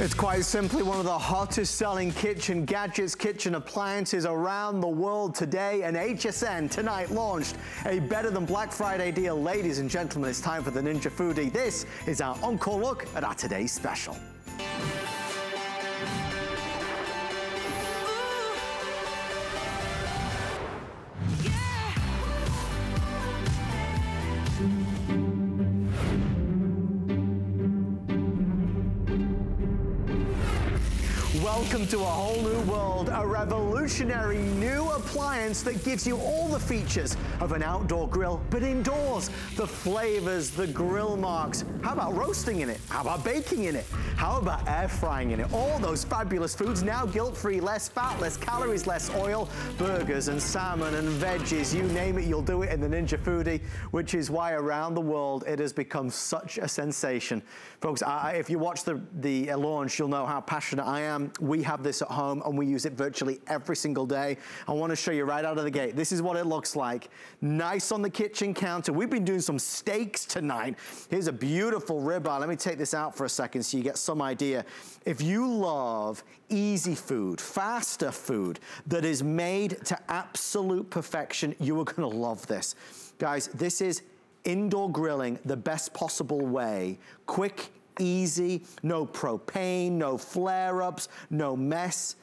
It's quite simply one of the hottest selling kitchen gadgets, kitchen appliances around the world today. And HSN tonight launched a better than Black Friday deal. Ladies and gentlemen, it's time for the Ninja Foodi. This is our encore look at our today's special. Welcome to a whole new world, a revolutionary new appliance that gives you all the features of an outdoor grill, but indoors. The flavors, the grill marks. How about roasting in it? How about baking in it? How about air frying in it? All those fabulous foods now guilt-free, less fat, less calories, less oil, burgers and salmon and veggies, you name it, you'll do it in the Ninja Foodi, which is why around the world it has become such a sensation. Folks, I, if you watch the, the uh, launch, you'll know how passionate I am. We have this at home and we use it virtually every single day. I wanna show you right out of the gate. This is what it looks like. Nice on the kitchen counter. We've been doing some steaks tonight. Here's a beautiful ribeye. Let me take this out for a second so you get some idea. If you love easy food, faster food that is made to absolute perfection, you are gonna love this. Guys, this is indoor grilling the best possible way. Quick, easy, no propane, no flare-ups, no mess.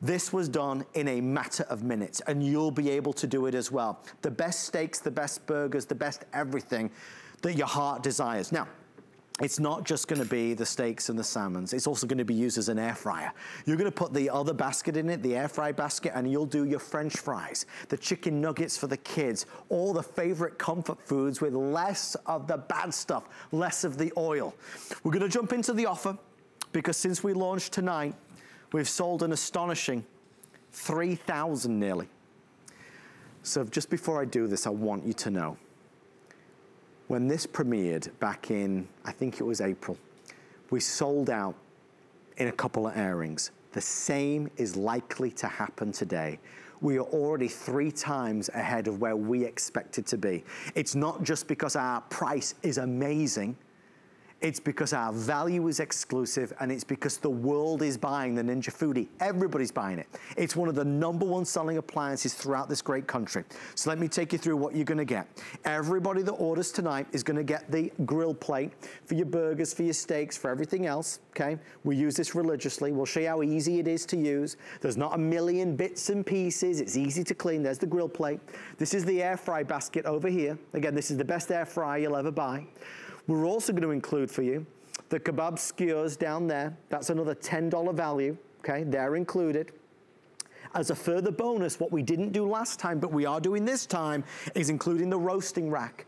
This was done in a matter of minutes and you'll be able to do it as well. The best steaks, the best burgers, the best everything that your heart desires. Now, it's not just gonna be the steaks and the salmons. It's also gonna be used as an air fryer. You're gonna put the other basket in it, the air fry basket, and you'll do your french fries, the chicken nuggets for the kids, all the favorite comfort foods with less of the bad stuff, less of the oil. We're gonna jump into the offer because since we launched tonight, we've sold an astonishing 3,000 nearly. So just before I do this, I want you to know, when this premiered back in, I think it was April, we sold out in a couple of airings. The same is likely to happen today. We are already three times ahead of where we expected to be. It's not just because our price is amazing, it's because our value is exclusive and it's because the world is buying the Ninja Foodi. Everybody's buying it. It's one of the number one selling appliances throughout this great country. So let me take you through what you're gonna get. Everybody that orders tonight is gonna get the grill plate for your burgers, for your steaks, for everything else, okay? We use this religiously. We'll show you how easy it is to use. There's not a million bits and pieces. It's easy to clean. There's the grill plate. This is the air fry basket over here. Again, this is the best air fryer you'll ever buy. We're also gonna include for you the kebab skewers down there. That's another $10 value, okay? They're included. As a further bonus, what we didn't do last time, but we are doing this time, is including the roasting rack.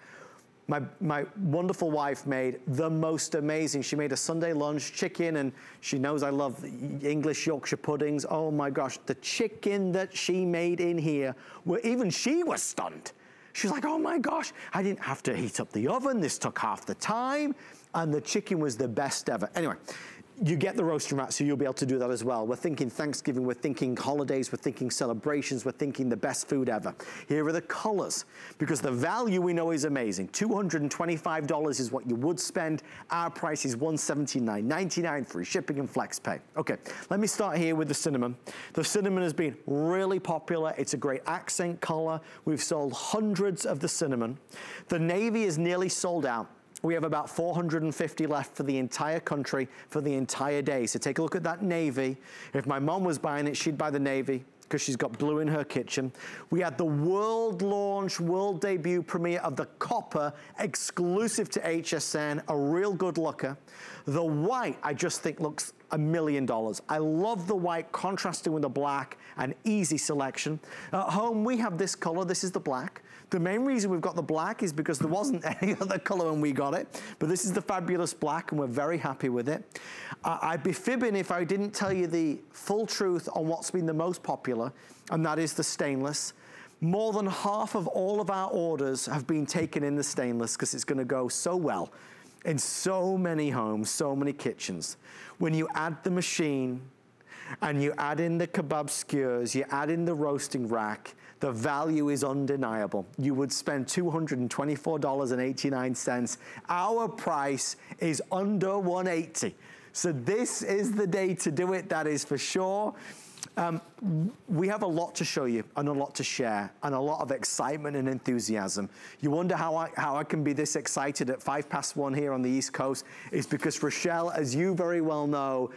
My, my wonderful wife made the most amazing. She made a Sunday lunch chicken and she knows I love English Yorkshire puddings. Oh my gosh, the chicken that she made in here, where even she was stunned. She's like, oh my gosh, I didn't have to heat up the oven. This took half the time. And the chicken was the best ever. Anyway, you get the roasting rack, so you'll be able to do that as well. We're thinking Thanksgiving, we're thinking holidays, we're thinking celebrations, we're thinking the best food ever. Here are the colors, because the value we know is amazing. $225 is what you would spend. Our price is $179.99 free shipping and flex pay. Okay, let me start here with the cinnamon. The cinnamon has been really popular. It's a great accent color. We've sold hundreds of the cinnamon. The navy is nearly sold out. We have about 450 left for the entire country for the entire day. So take a look at that navy. If my mom was buying it, she'd buy the navy because she's got blue in her kitchen. We had the world launch, world debut premiere of the copper exclusive to HSN, a real good looker. The white, I just think looks a million dollars. I love the white contrasting with the black, an easy selection. At home, we have this color, this is the black. The main reason we've got the black is because there wasn't any other color when we got it, but this is the fabulous black and we're very happy with it. Uh, I'd be fibbing if I didn't tell you the full truth on what's been the most popular, and that is the stainless. More than half of all of our orders have been taken in the stainless because it's gonna go so well in so many homes, so many kitchens. When you add the machine and you add in the kebab skewers, you add in the roasting rack, the value is undeniable. You would spend $224.89. Our price is under 180. So this is the day to do it, that is for sure. Um, we have a lot to show you and a lot to share and a lot of excitement and enthusiasm. You wonder how I, how I can be this excited at five past one here on the East Coast is because Rachelle, as you very well know,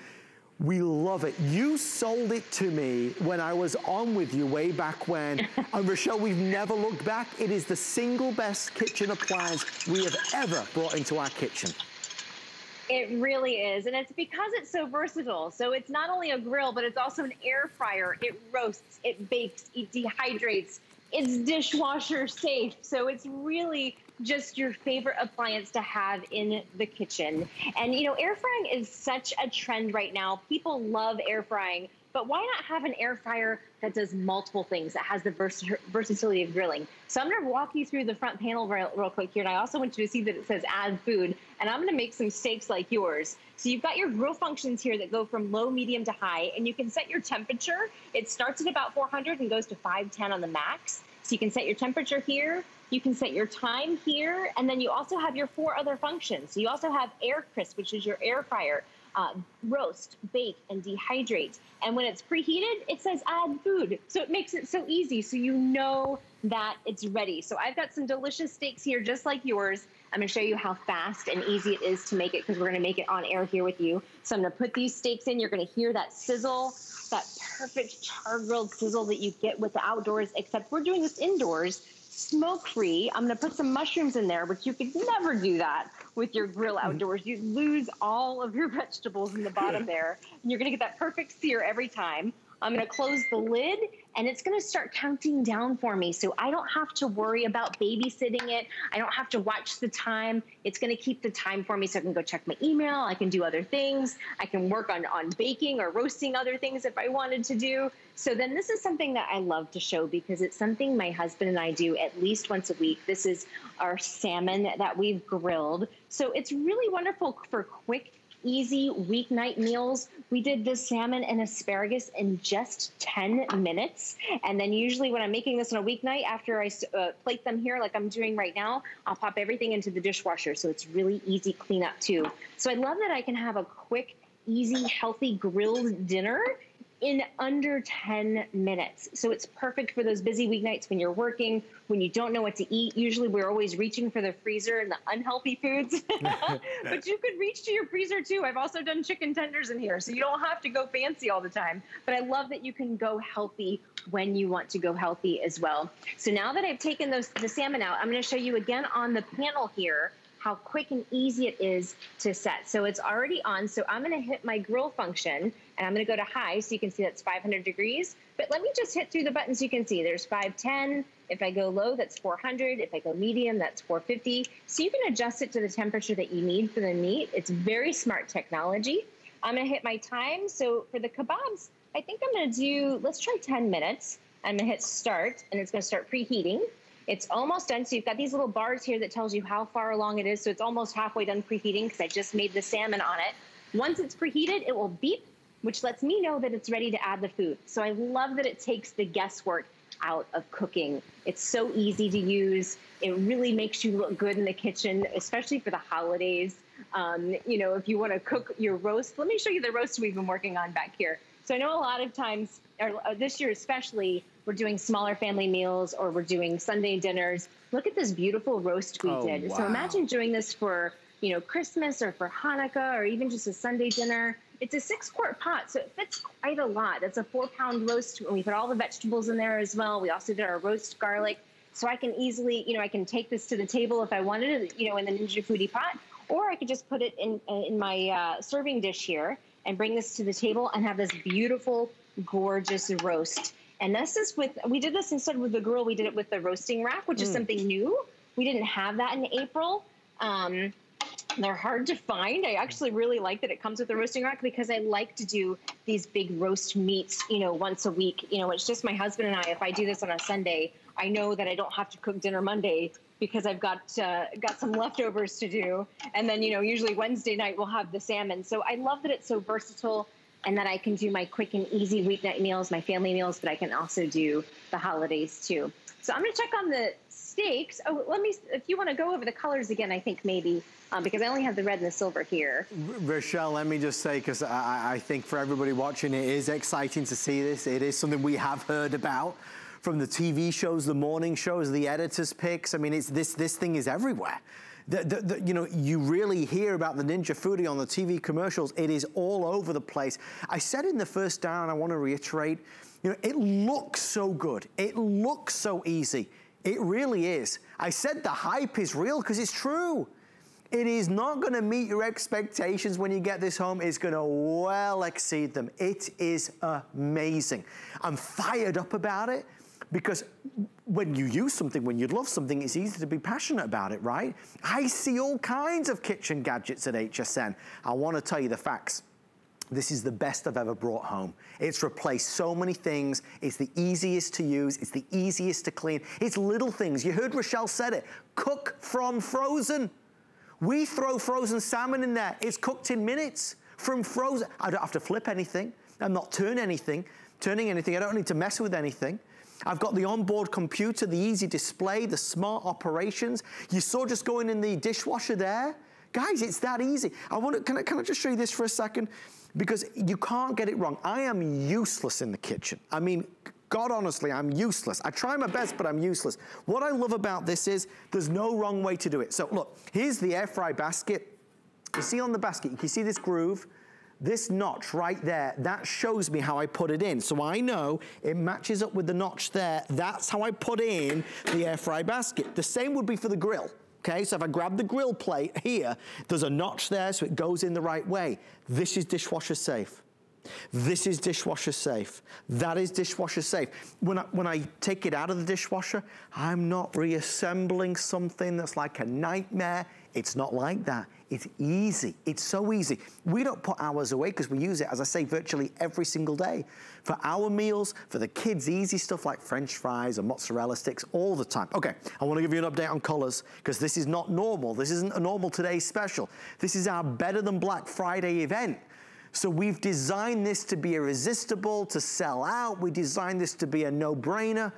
we love it. You sold it to me when I was on with you way back when. and Rachelle, we've never looked back. It is the single best kitchen appliance we have ever brought into our kitchen. It really is. And it's because it's so versatile. So it's not only a grill, but it's also an air fryer. It roasts, it bakes, it dehydrates. It's dishwasher safe. So it's really just your favorite appliance to have in the kitchen. And you know, air frying is such a trend right now. People love air frying, but why not have an air fryer that does multiple things, that has the vers versatility of grilling? So I'm gonna walk you through the front panel real, real quick here. And I also want you to see that it says add food. And I'm gonna make some steaks like yours. So you've got your grill functions here that go from low, medium to high, and you can set your temperature. It starts at about 400 and goes to 510 on the max. So you can set your temperature here, you can set your time here, and then you also have your four other functions. So you also have air crisp, which is your air fryer, uh, roast, bake, and dehydrate. And when it's preheated, it says add food. So it makes it so easy so you know that it's ready. So I've got some delicious steaks here just like yours. I'm gonna show you how fast and easy it is to make it because we're gonna make it on air here with you. So I'm gonna put these steaks in. You're gonna hear that sizzle, that perfect char grilled sizzle that you get with the outdoors, except we're doing this indoors smoke free. I'm gonna put some mushrooms in there, but you could never do that with your grill mm-hmm. outdoors. You lose all of your vegetables in the bottom there, and you're gonna get that perfect sear every time. I'm gonna close the lid and it's gonna start counting down for me. So I don't have to worry about babysitting it. I don't have to watch the time. It's gonna keep the time for me so I can go check my email. I can do other things. I can work on, on baking or roasting other things if I wanted to do. So then this is something that I love to show because it's something my husband and I do at least once a week. This is our salmon that we've grilled. So it's really wonderful for quick easy weeknight meals. We did the salmon and asparagus in just 10 minutes. And then usually when I'm making this on a weeknight, after I uh, plate them here like I'm doing right now, I'll pop everything into the dishwasher. So it's really easy cleanup too. So I love that I can have a quick, easy, healthy grilled dinner in under 10 minutes. So it's perfect for those busy weeknights when you're working, when you don't know what to eat. Usually we're always reaching for the freezer and the unhealthy foods, but you could reach to your freezer too. I've also done chicken tenders in here, so you don't have to go fancy all the time. But I love that you can go healthy when you want to go healthy as well. So now that I've taken those the salmon out, I'm gonna show you again on the panel here how quick and easy it is to set. So it's already on. So I'm gonna hit my grill function and I'm gonna go to high so you can see that's 500 degrees. But let me just hit through the buttons you can see. There's 510. If I go low, that's 400. If I go medium, that's 450. So you can adjust it to the temperature that you need for the meat. It's very smart technology. I'm gonna hit my time. So for the kebabs, I think I'm gonna do, let's try 10 minutes. I'm gonna hit start and it's gonna start preheating. It's almost done. So you've got these little bars here that tells you how far along it is. So it's almost halfway done preheating because I just made the salmon on it. Once it's preheated, it will beep, which lets me know that it's ready to add the food. So I love that it takes the guesswork out of cooking. It's so easy to use. It really makes you look good in the kitchen, especially for the holidays. Um, you know, if you want to cook your roast, let me show you the roast we've been working on back here. So I know a lot of times, or uh, this year especially, we're doing smaller family meals or we're doing Sunday dinners. Look at this beautiful roast we oh, did. Wow. So imagine doing this for, you know, Christmas or for Hanukkah or even just a Sunday dinner. It's a six quart pot, so it fits quite a lot. That's a four pound roast. And we put all the vegetables in there as well. We also did our roast garlic. So I can easily, you know, I can take this to the table if I wanted it, you know, in the Ninja Foodi pot, or I could just put it in, in my uh, serving dish here and bring this to the table and have this beautiful, gorgeous roast. And this is with, we did this instead with the grill, we did it with the roasting rack, which mm. is something new. We didn't have that in April. Um, they're hard to find. I actually really like that it comes with a roasting rack because I like to do these big roast meats, you know, once a week. You know, it's just my husband and I. If I do this on a Sunday, I know that I don't have to cook dinner Monday because I've got uh, got some leftovers to do. And then, you know, usually Wednesday night we'll have the salmon. So I love that it's so versatile and that I can do my quick and easy weeknight meals, my family meals, but I can also do the holidays too. So I'm gonna check on the steaks. Oh, let me, if you want to go over the colors again, I think maybe, um, because I only have the red and the silver here. Rachelle, let me just say, because I, I think for everybody watching, it is exciting to see this. It is something we have heard about from the TV shows, the morning shows, the editor's picks. I mean, it's this, this thing is everywhere. The, the, the, you know, you really hear about the Ninja Foodi on the TV commercials. It is all over the place. I said in the first down, I want to reiterate, you know, it looks so good. It looks so easy. It really is. I said the hype is real because it's true. It is not gonna meet your expectations when you get this home. It's gonna well exceed them. It is amazing. I'm fired up about it because when you use something, when you love something, it's easy to be passionate about it, right? I see all kinds of kitchen gadgets at HSN. I wanna tell you the facts. This is the best I've ever brought home. It's replaced so many things. It's the easiest to use. It's the easiest to clean. It's little things. You heard Rachelle said it. Cook from frozen. We throw frozen salmon in there. It's cooked in minutes from frozen. I don't have to flip anything. I'm not turn anything, turning anything. I don't need to mess with anything. I've got the onboard computer, the easy display, the smart operations. You saw just going in the dishwasher there. Guys, it's that easy. I want to, can I, can I just show you this for a second? because you can't get it wrong. I am useless in the kitchen. I mean, God honestly, I'm useless. I try my best, but I'm useless. What I love about this is there's no wrong way to do it. So look, here's the air fry basket. You see on the basket, you can see this groove? This notch right there, that shows me how I put it in. So I know it matches up with the notch there. That's how I put in the air fry basket. The same would be for the grill. Okay, so if I grab the grill plate here, there's a notch there so it goes in the right way. This is dishwasher safe. This is dishwasher safe. That is dishwasher safe. When I, when I take it out of the dishwasher, I'm not reassembling something that's like a nightmare. It's not like that. It's easy. It's so easy. We don't put hours away because we use it, as I say, virtually every single day. For our meals, for the kids, easy stuff like french fries or mozzarella sticks all the time. Okay, I want to give you an update on colors because this is not normal. This isn't a normal today special. This is our Better Than Black Friday event. So we've designed this to be irresistible, to sell out. We designed this to be a no-brainer.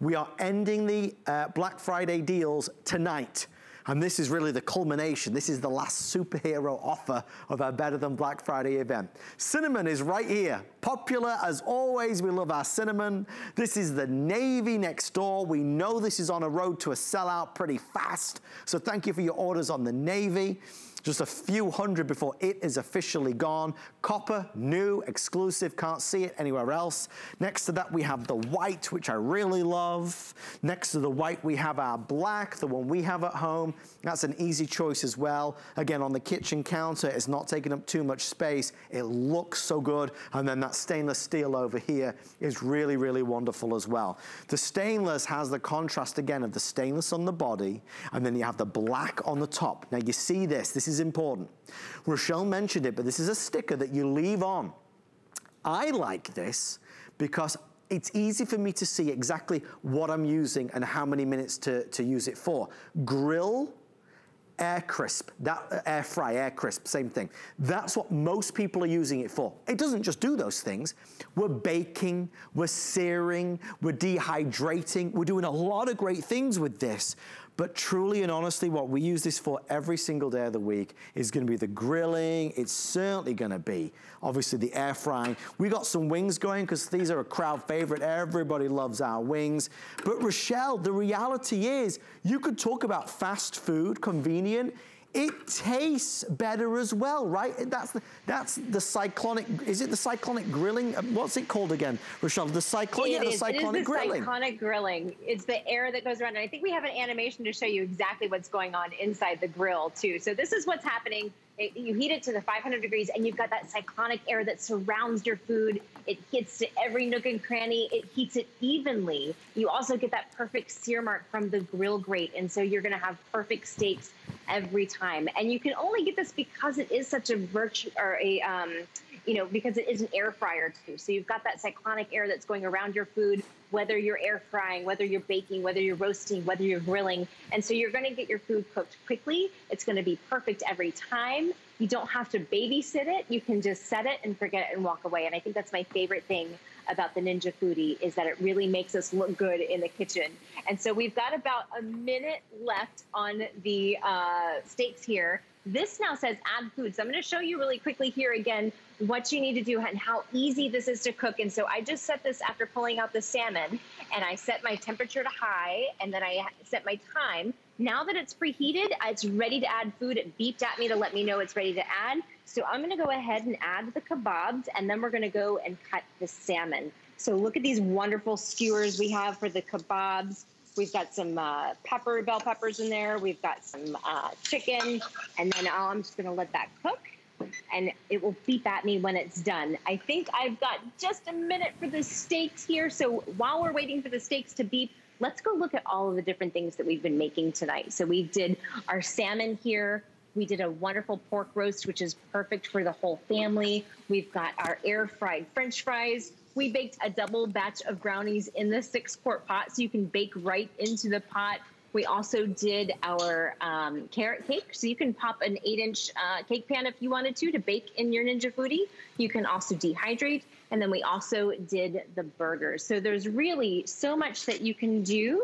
We are ending the uh, Black Friday deals tonight. And this is really the culmination. This is the last superhero offer of our Better Than Black Friday event. Cinnamon is right here. Popular as always. We love our cinnamon. This is the navy next door. We know this is on a road to a sellout pretty fast. So thank you for your orders on the navy just a few hundred before it is officially gone. Copper, new, exclusive, can't see it anywhere else. Next to that, we have the white, which I really love. Next to the white, we have our black, the one we have at home. That's an easy choice as well. Again, on the kitchen counter, it's not taking up too much space. It looks so good. And then that stainless steel over here is really, really wonderful as well. The stainless has the contrast again of the stainless on the body, and then you have the black on the top. Now you see this, this is important. Rachelle mentioned it, but this is a sticker that you leave on. I like this because it's easy for me to see exactly what I'm using and how many minutes to, to use it for. Grill air crisp, that uh, air fry, air crisp, same thing. That's what most people are using it for. It doesn't just do those things. We're baking, we're searing, we're dehydrating, we're doing a lot of great things with this. But truly and honestly, what we use this for every single day of the week is gonna be the grilling. It's certainly gonna be, obviously, the air frying. We got some wings going because these are a crowd favorite. Everybody loves our wings. But Rachelle, the reality is, you could talk about fast food, convenient, it tastes better as well, right? That's the, that's the cyclonic, is it the cyclonic grilling? Uh, what's it called again, Rachelle? The cyclonic, yeah, the cyclonic it is the grilling. cyclonic grilling. It's the air that goes around. And I think we have an animation to show you exactly what's going on inside the grill too. So this is what's happening. It, you heat it to the 500 degrees and you've got that cyclonic air that surrounds your food. It hits to every nook and cranny. It heats it evenly. You also get that perfect sear mark from the grill grate. And so you're gonna have perfect steaks every time. And you can only get this because it is such a virtue or a, um, you know, because it is an air fryer too. So you've got that cyclonic air that's going around your food, whether you're air frying, whether you're baking, whether you're roasting, whether you're grilling. And so you're going to get your food cooked quickly. It's going to be perfect every time. You don't have to babysit it. You can just set it and forget it and walk away. And I think that's my favorite thing about the Ninja Foodi is that it really makes us look good in the kitchen. And so we've got about a minute left on the uh, steaks here. This now says add food. So I'm going to show you really quickly here again what you need to do and how easy this is to cook. And so I just set this after pulling out the salmon and I set my temperature to high and then I set my time. Now that it's preheated, it's ready to add food. It beeped at me to let me know it's ready to add. So I'm gonna go ahead and add the kebabs and then we're gonna go and cut the salmon. So look at these wonderful skewers we have for the kebabs. We've got some uh, pepper, bell peppers in there. We've got some uh, chicken. And then I'm just gonna let that cook and it will beep at me when it's done. I think I've got just a minute for the steaks here. So while we're waiting for the steaks to beep, let's go look at all of the different things that we've been making tonight. So we did our salmon here. We did a wonderful pork roast, which is perfect for the whole family. We've got our air fried french fries. We baked a double batch of brownies in the six quart pot so you can bake right into the pot. We also did our um, carrot cake. So you can pop an eight inch uh, cake pan if you wanted to to bake in your Ninja Foodi. You can also dehydrate. And then we also did the burgers. So there's really so much that you can do.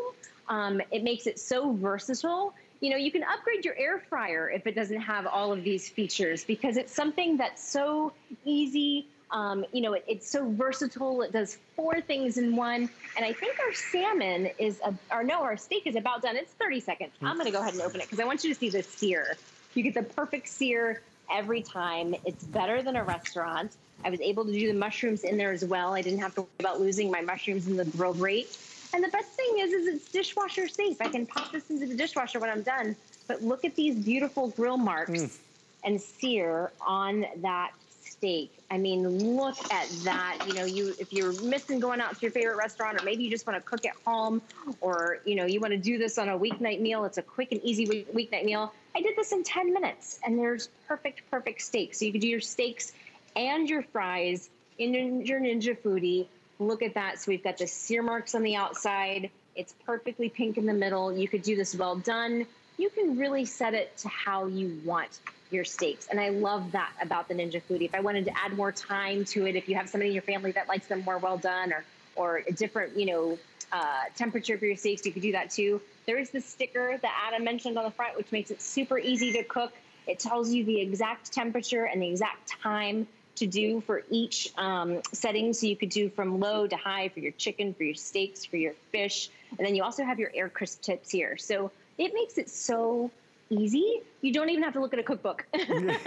Um, it makes it so versatile. You know, you can upgrade your air fryer if it doesn't have all of these features because it's something that's so easy um, you know, it, it's so versatile. It does four things in one. And I think our salmon is, a, or no, our steak is about done. It's 30 seconds. I'm going to go ahead and open it because I want you to see the sear. You get the perfect sear every time. It's better than a restaurant. I was able to do the mushrooms in there as well. I didn't have to worry about losing my mushrooms in the grill grate. And the best thing is, is it's dishwasher safe. I can pop this into the dishwasher when I'm done. But look at these beautiful grill marks mm. and sear on that steak. I mean, look at that. You know, you if you're missing going out to your favorite restaurant, or maybe you just want to cook at home, or you know, you want to do this on a weeknight meal. It's a quick and easy week, weeknight meal. I did this in 10 minutes, and there's perfect, perfect steak. So you could do your steaks and your fries in your Ninja Foodi. Look at that. So we've got the sear marks on the outside. It's perfectly pink in the middle. You could do this well done. You can really set it to how you want your steaks. And I love that about the Ninja Foodi. If I wanted to add more time to it, if you have somebody in your family that likes them more well done or or a different, you know, uh, temperature for your steaks, you could do that too. There is the sticker that Adam mentioned on the front, which makes it super easy to cook. It tells you the exact temperature and the exact time to do for each um, setting. So you could do from low to high for your chicken, for your steaks, for your fish. And then you also have your air crisp tips here. So it makes it so easy. You don't even have to look at a cookbook. I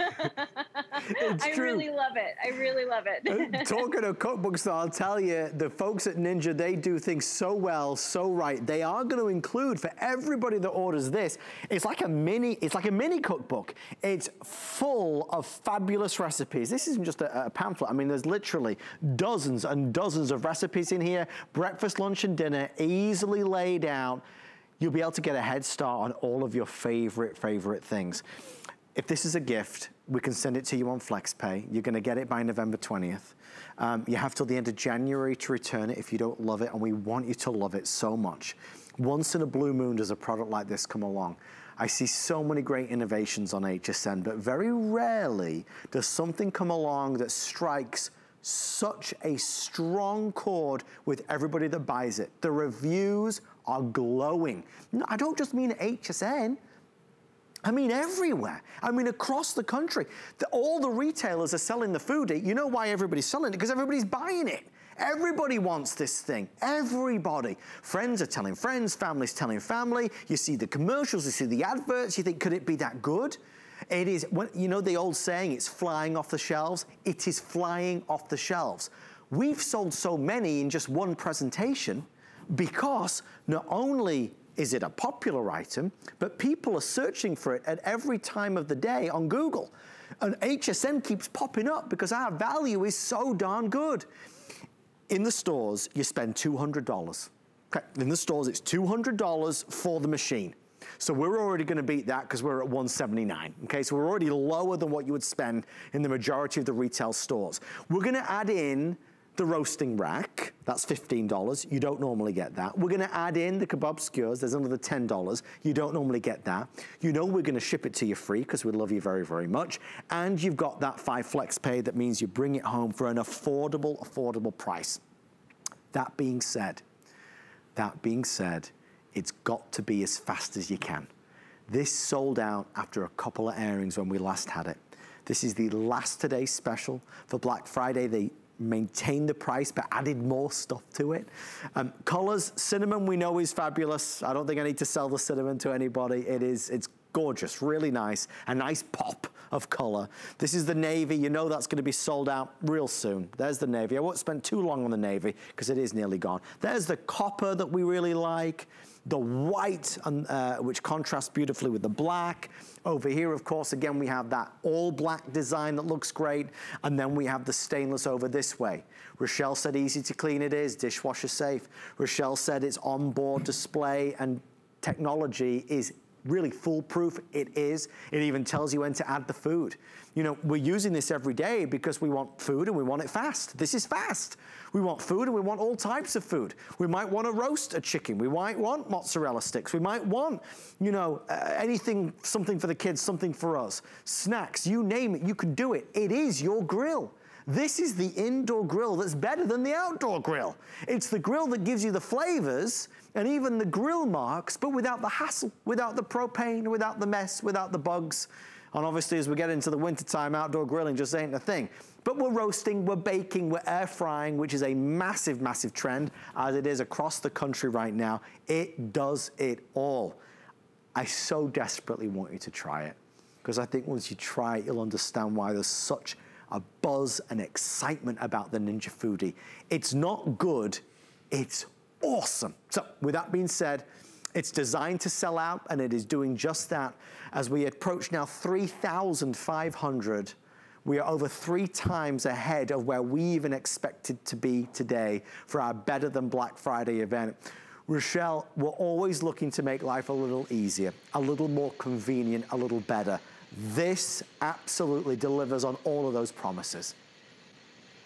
true. really love it. I really love it. uh, talking of cookbooks, though, I'll tell you, the folks at Ninja, they do things so well, so right. They are going to include for everybody that orders this, it's like a mini, it's like a mini cookbook. It's full of fabulous recipes. This isn't just a, a pamphlet. I mean, there's literally dozens and dozens of recipes in here. Breakfast, lunch, and dinner, easily laid out you'll be able to get a head start on all of your favorite, favorite things. If this is a gift, we can send it to you on FlexPay. You're gonna get it by November 20th. Um, you have till the end of January to return it if you don't love it, and we want you to love it so much. Once in a blue moon does a product like this come along. I see so many great innovations on HSN, but very rarely does something come along that strikes such a strong chord with everybody that buys it. The reviews are glowing. No, I don't just mean HSN. I mean everywhere. I mean across the country. The, all the retailers are selling the food. You know why everybody's selling it? Because everybody's buying it. Everybody wants this thing. Everybody. Friends are telling friends, families telling family. You see the commercials, you see the adverts, you think, could it be that good? It is, you know the old saying, it's flying off the shelves? It is flying off the shelves. We've sold so many in just one presentation because not only is it a popular item, but people are searching for it at every time of the day on Google. And HSN keeps popping up because our value is so darn good. In the stores, you spend $200. Okay. In the stores, it's $200 for the machine. So we're already gonna beat that because we're at 179, okay? So we're already lower than what you would spend in the majority of the retail stores. We're gonna add in the roasting rack, that's $15. You don't normally get that. We're gonna add in the kebab skewers, there's another $10. You don't normally get that. You know we're gonna ship it to you free because we love you very, very much. And you've got that five flex pay that means you bring it home for an affordable, affordable price. That being said, that being said, it's got to be as fast as you can. This sold out after a couple of airings when we last had it. This is the last today special. For Black Friday, they maintained the price but added more stuff to it. Um, colors, cinnamon we know is fabulous. I don't think I need to sell the cinnamon to anybody. It is, it's gorgeous, really nice, a nice pop of color. This is the navy. You know that's going to be sold out real soon. There's the navy. I won't spend too long on the navy because it is nearly gone. There's the copper that we really like the white, uh, which contrasts beautifully with the black. Over here, of course, again, we have that all black design that looks great. And then we have the stainless over this way. Rachelle said easy to clean it is, dishwasher safe. Rachelle said it's onboard display and technology is really foolproof. It is. It even tells you when to add the food. You know, we're using this every day because we want food and we want it fast. This is fast. We want food and we want all types of food. We might want to roast a chicken. We might want mozzarella sticks. We might want, you know, uh, anything, something for the kids, something for us. Snacks, you name it, you can do it. It is your grill. This is the indoor grill that's better than the outdoor grill. It's the grill that gives you the flavors and even the grill marks, but without the hassle, without the propane, without the mess, without the bugs. And obviously, as we get into the wintertime, outdoor grilling just ain't a thing. But we're roasting, we're baking, we're air frying, which is a massive, massive trend as it is across the country right now. It does it all. I so desperately want you to try it because I think once you try it, you'll understand why there's such a buzz and excitement about the Ninja Foodi. It's not good, it's awesome. So with that being said, it's designed to sell out and it is doing just that. As we approach now 3,500, we are over three times ahead of where we even expected to be today for our Better Than Black Friday event. Rachelle, we're always looking to make life a little easier, a little more convenient, a little better. This absolutely delivers on all of those promises.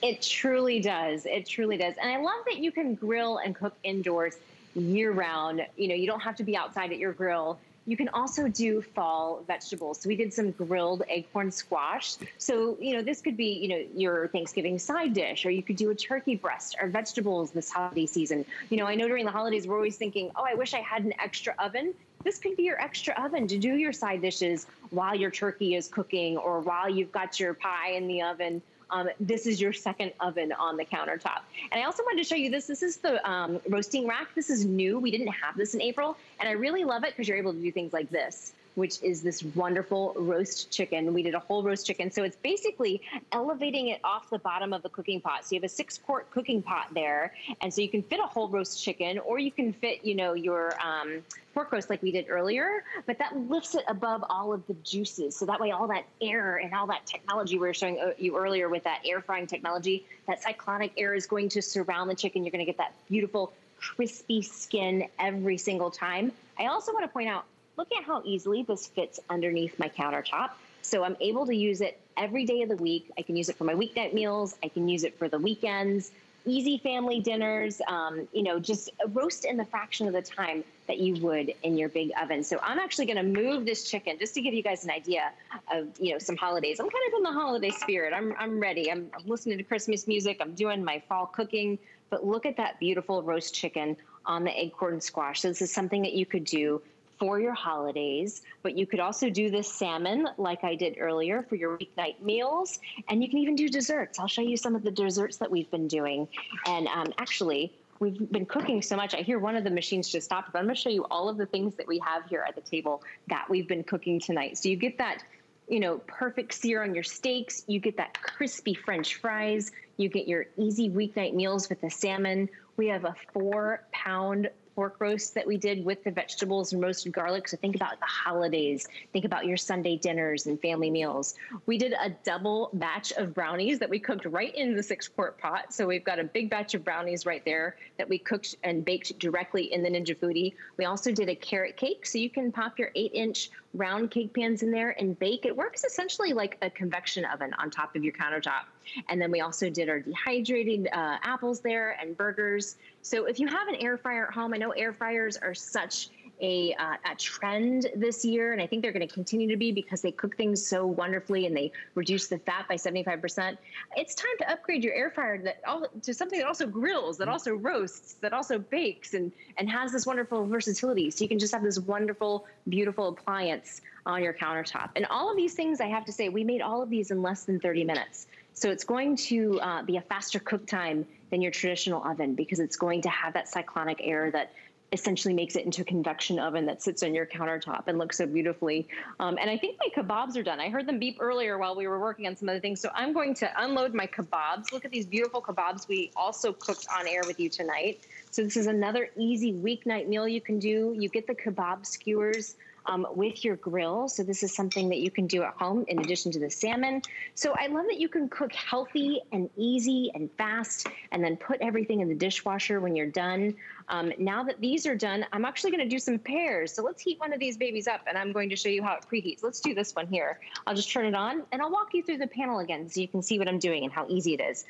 It truly does. It truly does. And I love that you can grill and cook indoors year round. You know, you don't have to be outside at your grill. You can also do fall vegetables. So we did some grilled acorn squash. So, you know, this could be, you know, your Thanksgiving side dish, or you could do a turkey breast or vegetables this holiday season. You know, I know during the holidays, we're always thinking, oh, I wish I had an extra oven. This could be your extra oven to do your side dishes while your turkey is cooking or while you've got your pie in the oven um, this is your second oven on the countertop. And I also wanted to show you this. This is the um, roasting rack. This is new. We didn't have this in April. And I really love it because you're able to do things like this which is this wonderful roast chicken. We did a whole roast chicken. So it's basically elevating it off the bottom of the cooking pot. So you have a six quart cooking pot there. And so you can fit a whole roast chicken or you can fit, you know, your um, pork roast like we did earlier, but that lifts it above all of the juices. So that way all that air and all that technology we were showing uh, you earlier with that air frying technology, that cyclonic air is going to surround the chicken. You're going to get that beautiful crispy skin every single time. I also want to point out look at how easily this fits underneath my countertop. So I'm able to use it every day of the week. I can use it for my weeknight meals. I can use it for the weekends, easy family dinners, um, you know, just roast in the fraction of the time that you would in your big oven. So I'm actually going to move this chicken just to give you guys an idea of, you know, some holidays. I'm kind of in the holiday spirit. I'm, I'm ready. I'm, I'm listening to Christmas music. I'm doing my fall cooking. But look at that beautiful roast chicken on the acorn squash. So this is something that you could do for your holidays, but you could also do this salmon like I did earlier for your weeknight meals. And you can even do desserts. I'll show you some of the desserts that we've been doing. And um, actually, we've been cooking so much. I hear one of the machines just stopped, but I'm going to show you all of the things that we have here at the table that we've been cooking tonight. So you get that, you know, perfect sear on your steaks. You get that crispy French fries. You get your easy weeknight meals with the salmon. We have a four pound pork roast that we did with the vegetables and roasted garlic. So think about the holidays. Think about your Sunday dinners and family meals. We did a double batch of brownies that we cooked right in the six quart pot. So we've got a big batch of brownies right there that we cooked and baked directly in the Ninja Foodi. We also did a carrot cake. So you can pop your eight inch round cake pans in there and bake. It works essentially like a convection oven on top of your countertop. And then we also did our dehydrated uh, apples there and burgers. So if you have an air fryer at home, I know air fryers are such a, uh, a trend this year, and I think they're going to continue to be because they cook things so wonderfully and they reduce the fat by 75%. It's time to upgrade your air fryer that all, to something that also grills, that also roasts, that also bakes, and and has this wonderful versatility. So you can just have this wonderful, beautiful appliance on your countertop. And all of these things, I have to say, we made all of these in less than 30 minutes. So it's going to uh, be a faster cook time than your traditional oven because it's going to have that cyclonic air that essentially makes it into a convection oven that sits on your countertop and looks so beautifully. Um, and I think my kebabs are done. I heard them beep earlier while we were working on some other things. So I'm going to unload my kebabs. Look at these beautiful kebabs we also cooked on air with you tonight. So this is another easy weeknight meal you can do. You get the kebab skewers um, with your grill. So this is something that you can do at home in addition to the salmon. So I love that you can cook healthy and easy and fast and then put everything in the dishwasher when you're done. Um, now that these are done, I'm actually going to do some pears. So let's heat one of these babies up and I'm going to show you how it preheats. Let's do this one here. I'll just turn it on and I'll walk you through the panel again so you can see what I'm doing and how easy it is.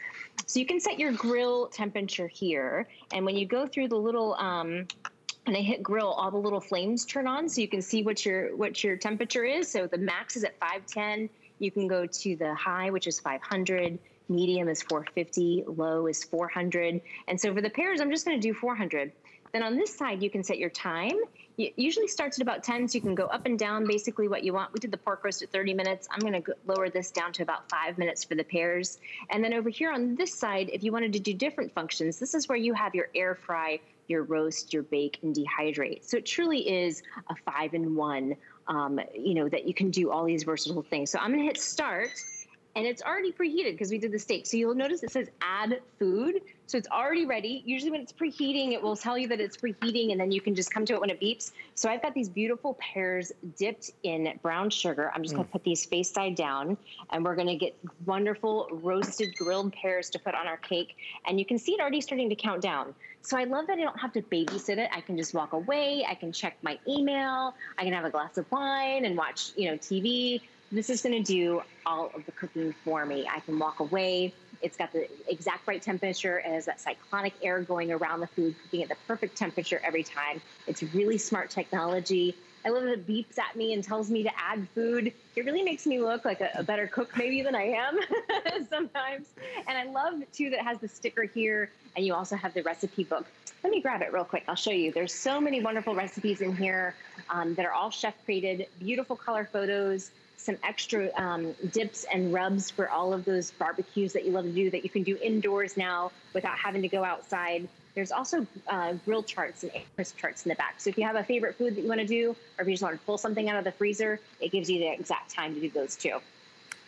So you can set your grill temperature here. And when you go through the little um, and I hit grill, all the little flames turn on so you can see what your what your temperature is. So the max is at 510. You can go to the high, which is 500. Medium is 450. Low is 400. And so for the pears, I'm just going to do 400. Then on this side, you can set your time. It usually starts at about 10, so you can go up and down basically what you want. We did the pork roast at 30 minutes. I'm going to lower this down to about five minutes for the pears. And then over here on this side, if you wanted to do different functions, this is where you have your air fry your roast, your bake, and dehydrate. So it truly is a five in one, um, you know, that you can do all these versatile things. So I'm to hit start and it's already preheated because we did the steak. So you'll notice it says add food. So it's already ready. Usually when it's preheating, it will tell you that it's preheating and then you can just come to it when it beeps. So I've got these beautiful pears dipped in brown sugar. I'm just mm. gonna put these face side down and we're gonna get wonderful roasted grilled pears to put on our cake. And you can see it already starting to count down. So I love that I don't have to babysit it. I can just walk away. I can check my email. I can have a glass of wine and watch, you know, TV. This is going to do all of the cooking for me. I can walk away. It's got the exact right temperature. It has that cyclonic air going around the food, cooking at the perfect temperature every time. It's really smart technology. I love that it beeps at me and tells me to add food. It really makes me look like a, a better cook maybe than I am sometimes. And I love too that it has the sticker here and you also have the recipe book. Let me grab it real quick. I'll show you. There's so many wonderful recipes in here um, that are all chef created, beautiful color photos, some extra um, dips and rubs for all of those barbecues that you love to do that you can do indoors now without having to go outside. There's also uh, grill charts and crisp charts in the back. So if you have a favorite food that you want to do, or if you just want to pull something out of the freezer, it gives you the exact time to do those too.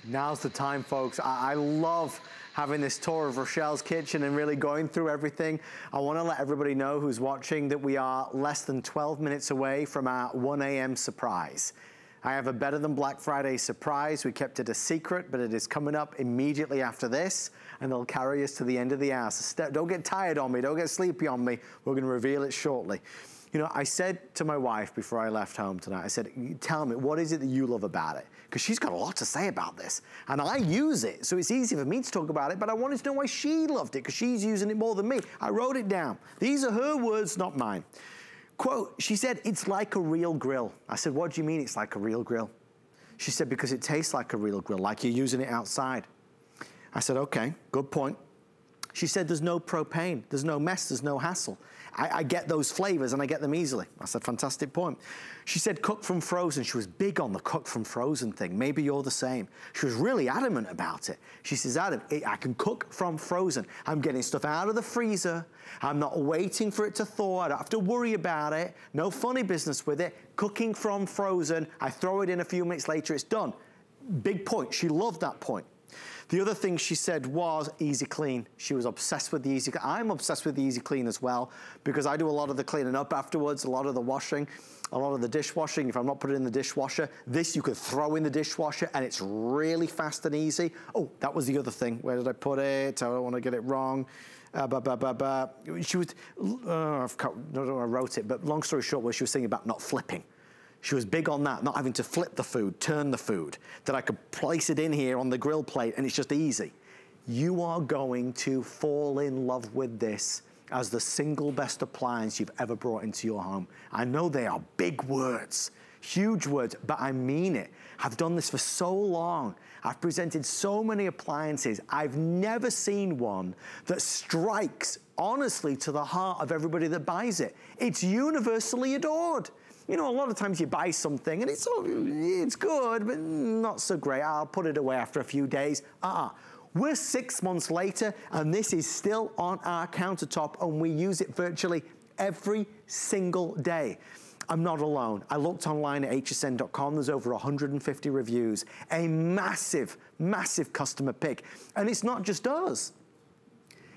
Now's the time, folks. I, I love having this tour of Rachelle's kitchen and really going through everything. I wanna let everybody know who's watching that we are less than 12 minutes away from our 1 a.m. surprise. I have a better than Black Friday surprise. We kept it a secret, but it is coming up immediately after this, and they'll carry us to the end of the hour. So don't get tired on me, don't get sleepy on me. We're gonna reveal it shortly. You know, I said to my wife before I left home tonight, I said, tell me, what is it that you love about it? Because she's got a lot to say about this. And I use it, so it's easy for me to talk about it, but I wanted to know why she loved it, because she's using it more than me. I wrote it down. These are her words, not mine. Quote, she said, it's like a real grill. I said, what do you mean it's like a real grill? She said, because it tastes like a real grill, like you're using it outside. I said, okay, good point. She said, there's no propane, there's no mess, there's no hassle. I, I, get those flavors and I get them easily. That's a fantastic point. She said cook from frozen. She was big on the cook from frozen thing. Maybe you're the same. She was really adamant about it. She says, Adam, I can cook from frozen. I'm getting stuff out of the freezer. I'm not waiting for it to thaw. I don't have to worry about it. No funny business with it. Cooking from frozen. I throw it in a few minutes later, it's done. Big point. She loved that point. The other thing she said was easy clean. She was obsessed with the easy clean. I'm obsessed with the easy clean as well because I do a lot of the cleaning up afterwards, a lot of the washing, a lot of the dishwashing. If I'm not putting it in the dishwasher, this you could throw in the dishwasher and it's really fast and easy. Oh, that was the other thing. Where did I put it? I don't want to get it wrong. Uh, bah, bah, bah, she was, uh, I've cut, I don't know I wrote it, but long story short, where she was saying about not flipping. She was big on that, not having to flip the food, turn the food, that I could place it in here on the grill plate and it's just easy. You are going to fall in love with this as the single best appliance you've ever brought into your home. I know they are big words, huge words, but I mean it. I've done this for so long. I've presented so many appliances. I've never seen one that strikes honestly to the heart of everybody that buys it. It's universally adored. You know, a lot of times you buy something and it's, it's good, but not so great. I'll put it away after a few days. Uh-uh. We're six months later and this is still on our countertop and we use it virtually every single day. I'm not alone. I looked online at hsn.com. There's over 150 reviews. A massive, massive customer pick. And it's not just us.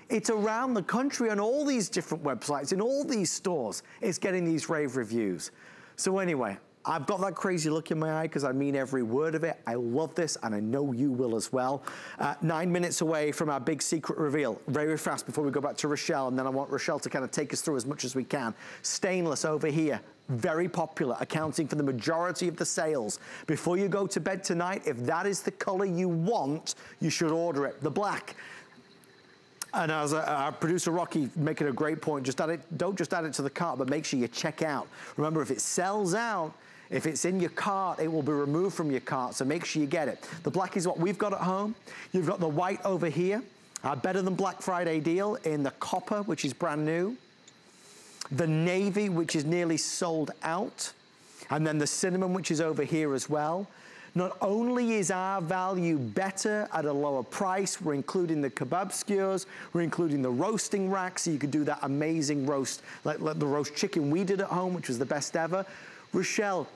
It's around the country on all these different websites, in all these stores, it's getting these rave reviews. So anyway, I've got that crazy look in my eye because I mean every word of it. I love this and I know you will as well. Uh, nine minutes away from our big secret reveal. Very fast before we go back to Rachelle and then I want Rachelle to kind of take us through as much as we can. Stainless over here. Very popular, accounting for the majority of the sales. Before you go to bed tonight, if that is the color you want, you should order it. The black. And as a, our producer Rocky making a great point, just add it, don't just add it to the cart, but make sure you check out. Remember, if it sells out, if it's in your cart, it will be removed from your cart, so make sure you get it. The black is what we've got at home. You've got the white over here. Our Better Than Black Friday deal in the copper, which is brand new. The navy, which is nearly sold out. And then the cinnamon, which is over here as well. Not only is our value better at a lower price, we're including the kebab skewers, we're including the roasting rack, so you could do that amazing roast, like, like the roast chicken we did at home, which was the best ever. Rachelle,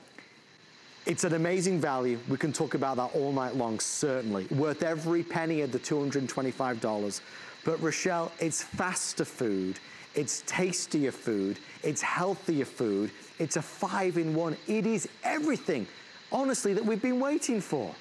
it's an amazing value. We can talk about that all night long, certainly. Worth every penny of the $225. But Rachelle, it's faster food. It's tastier food. It's healthier food. It's a five-in-one. It is everything honestly, that we've been waiting for.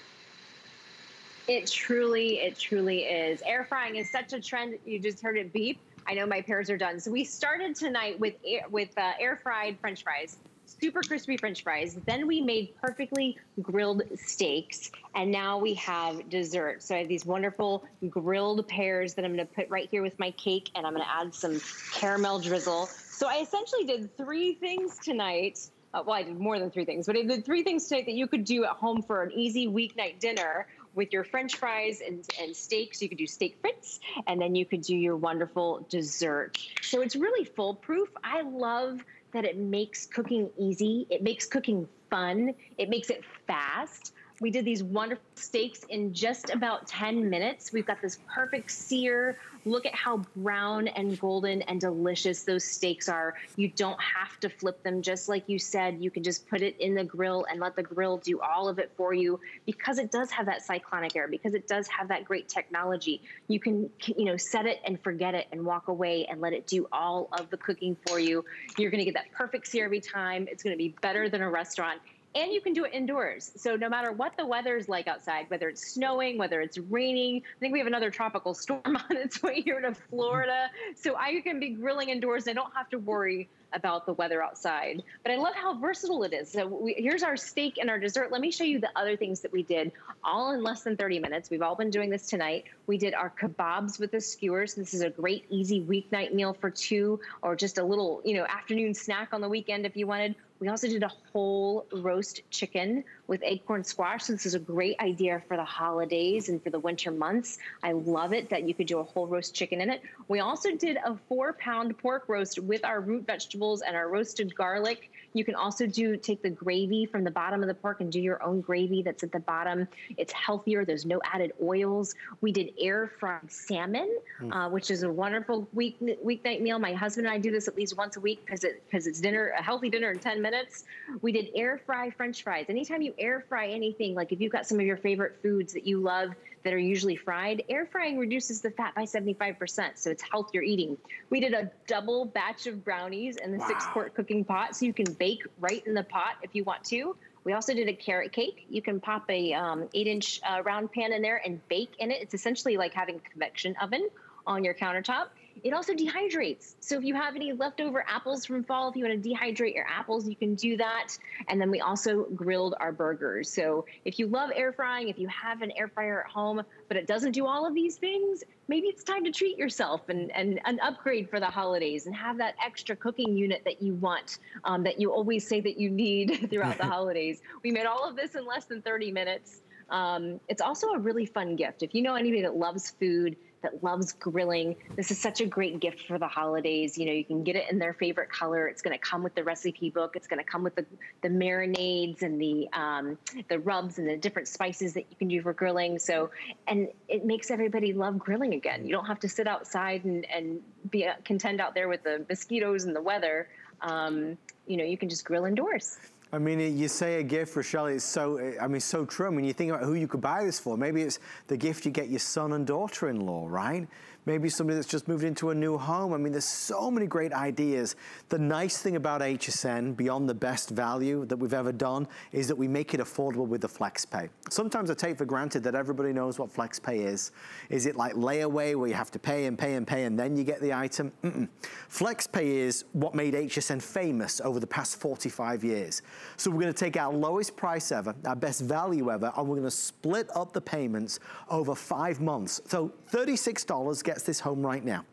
It truly, it truly is. Air frying is such a trend. You just heard it beep. I know my pears are done. So we started tonight with air, with uh, air fried French fries, super crispy French fries. Then we made perfectly grilled steaks, and now we have dessert. So I have these wonderful grilled pears that I'm going to put right here with my cake, and I'm going to add some caramel drizzle. So I essentially did three things tonight uh, well, I did more than three things, but I did three things today that you could do at home for an easy weeknight dinner with your french fries and, and steaks. You could do steak frites, and then you could do your wonderful dessert. So it's really foolproof. I love that it makes cooking easy. It makes cooking fun. It makes it fast. We did these wonderful steaks in just about 10 minutes. We've got this perfect sear. Look at how brown and golden and delicious those steaks are. You don't have to flip them. Just like you said, you can just put it in the grill and let the grill do all of it for you because it does have that cyclonic air, because it does have that great technology. You can, you know, set it and forget it and walk away and let it do all of the cooking for you. You're going to get that perfect sear every time. It's going to be better than a restaurant and you can do it indoors. So no matter what the weather's like outside, whether it's snowing, whether it's raining, I think we have another tropical storm on its way here to Florida. So I can be grilling indoors. I don't have to worry about the weather outside. But I love how versatile it is. So we, here's our steak and our dessert. Let me show you the other things that we did all in less than 30 minutes. We've all been doing this tonight. We did our kebabs with the skewers. This is a great easy weeknight meal for two or just a little, you know, afternoon snack on the weekend if you wanted. We also did a whole roast chicken with acorn squash. So this is a great idea for the holidays and for the winter months. I love it that you could do a whole roast chicken in it. We also did a four pound pork roast with our root vegetables and our roasted garlic. You can also do take the gravy from the bottom of the pork and do your own gravy that's at the bottom. It's healthier. There's no added oils. We did air fried salmon, mm. uh, which is a wonderful week weeknight meal. My husband and I do this at least once a week because it because it's dinner a healthy dinner in 10 minutes. We did air fry French fries. Anytime you air fry anything, like if you've got some of your favorite foods that you love that are usually fried, air frying reduces the fat by 75%. So it's healthier eating. We did a double batch of brownies in the wow. six quart cooking pot. So you can bake right in the pot if you want to. We also did a carrot cake. You can pop a um, eight inch uh, round pan in there and bake in it. It's essentially like having a convection oven on your countertop. It also dehydrates. So if you have any leftover apples from fall, if you want to dehydrate your apples, you can do that. And then we also grilled our burgers. So if you love air frying, if you have an air fryer at home, but it doesn't do all of these things, maybe it's time to treat yourself and, and an upgrade for the holidays and have that extra cooking unit that you want, um, that you always say that you need throughout the holidays. We made all of this in less than 30 minutes. Um, it's also a really fun gift. If you know anybody that loves food, that loves grilling. This is such a great gift for the holidays. You know, you can get it in their favorite color. It's going to come with the recipe book. It's going to come with the, the marinades and the um, the rubs and the different spices that you can do for grilling. So, and it makes everybody love grilling again. You don't have to sit outside and, and be uh, contend out there with the mosquitoes and the weather. Um, you know, you can just grill indoors. I mean, you say a gift, Rachelle, it's so, I mean, so true. I mean, you think about who you could buy this for. Maybe it's the gift you get your son and daughter-in-law, right? Maybe somebody that's just moved into a new home. I mean, there's so many great ideas. The nice thing about HSN, beyond the best value that we've ever done, is that we make it affordable with the FlexPay. Sometimes I take for granted that everybody knows what FlexPay is. Is it like layaway where you have to pay and pay and pay and then you get the item? Mm -mm. FlexPay is what made HSN famous over the past 45 years. So we're gonna take our lowest price ever, our best value ever, and we're gonna split up the payments over five months. So $36 gets this home right now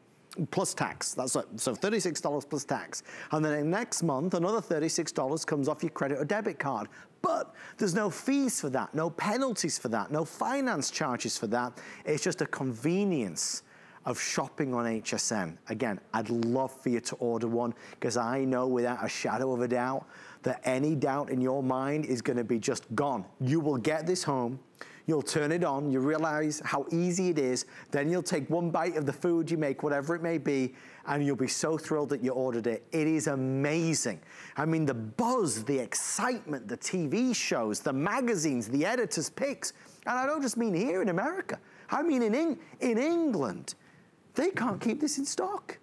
plus tax. That's it. So $36 plus tax. And then next month, another $36 comes off your credit or debit card. But there's no fees for that, no penalties for that, no finance charges for that. It's just a convenience of shopping on HSN. Again, I'd love for you to order one because I know without a shadow of a doubt that any doubt in your mind is gonna be just gone. You will get this home You'll turn it on, you realize how easy it is, then you'll take one bite of the food you make, whatever it may be, and you'll be so thrilled that you ordered it. It is amazing. I mean, the buzz, the excitement, the TV shows, the magazines, the editor's picks, and I don't just mean here in America. I mean in, in England. They can't keep this in stock.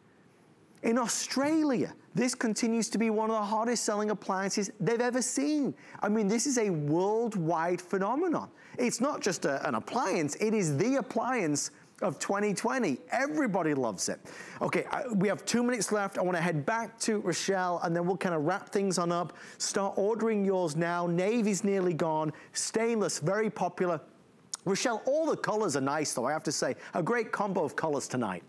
In Australia, this continues to be one of the hardest selling appliances they've ever seen. I mean, this is a worldwide phenomenon. It's not just a, an appliance, it is the appliance of 2020. Everybody loves it. Okay, I, we have two minutes left. I wanna head back to Rachelle and then we'll kind of wrap things on up. Start ordering yours now. Navy's nearly gone. Stainless, very popular. Rachelle, all the colors are nice though, I have to say. A great combo of colors tonight.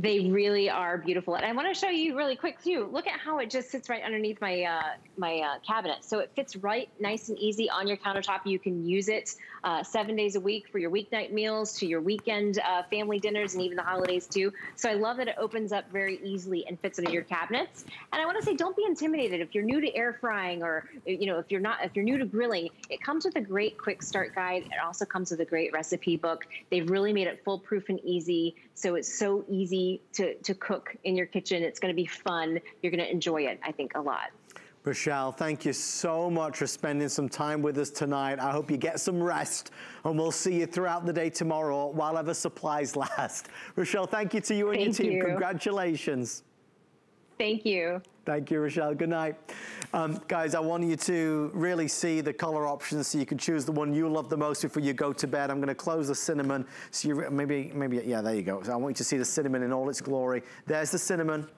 They really are beautiful. And I want to show you really quick too. Look at how it just sits right underneath my uh, my uh, cabinet. So it fits right nice and easy on your countertop. You can use it uh, seven days a week for your weeknight meals, to your weekend uh, family dinners, and even the holidays too. So I love that it opens up very easily and fits into your cabinets. And I want to say, don't be intimidated if you're new to air frying or you know if you're not if you're new to grilling. It comes with a great quick start guide. It also comes with a great recipe book. They've really made it foolproof and easy. So it's so easy to to cook in your kitchen. It's going to be fun. You're going to enjoy it. I think a lot. Rachelle, thank you so much for spending some time with us tonight. I hope you get some rest and we'll see you throughout the day tomorrow while ever supplies last. Rachelle, thank you to you and thank your team. You. Congratulations. Thank you. Thank you, Rachelle. Good night. Um, guys, I want you to really see the color options so you can choose the one you love the most before you go to bed. I'm going to close the cinnamon. So you maybe, maybe, yeah, there you go. So I want you to see the cinnamon in all its glory. There's the cinnamon.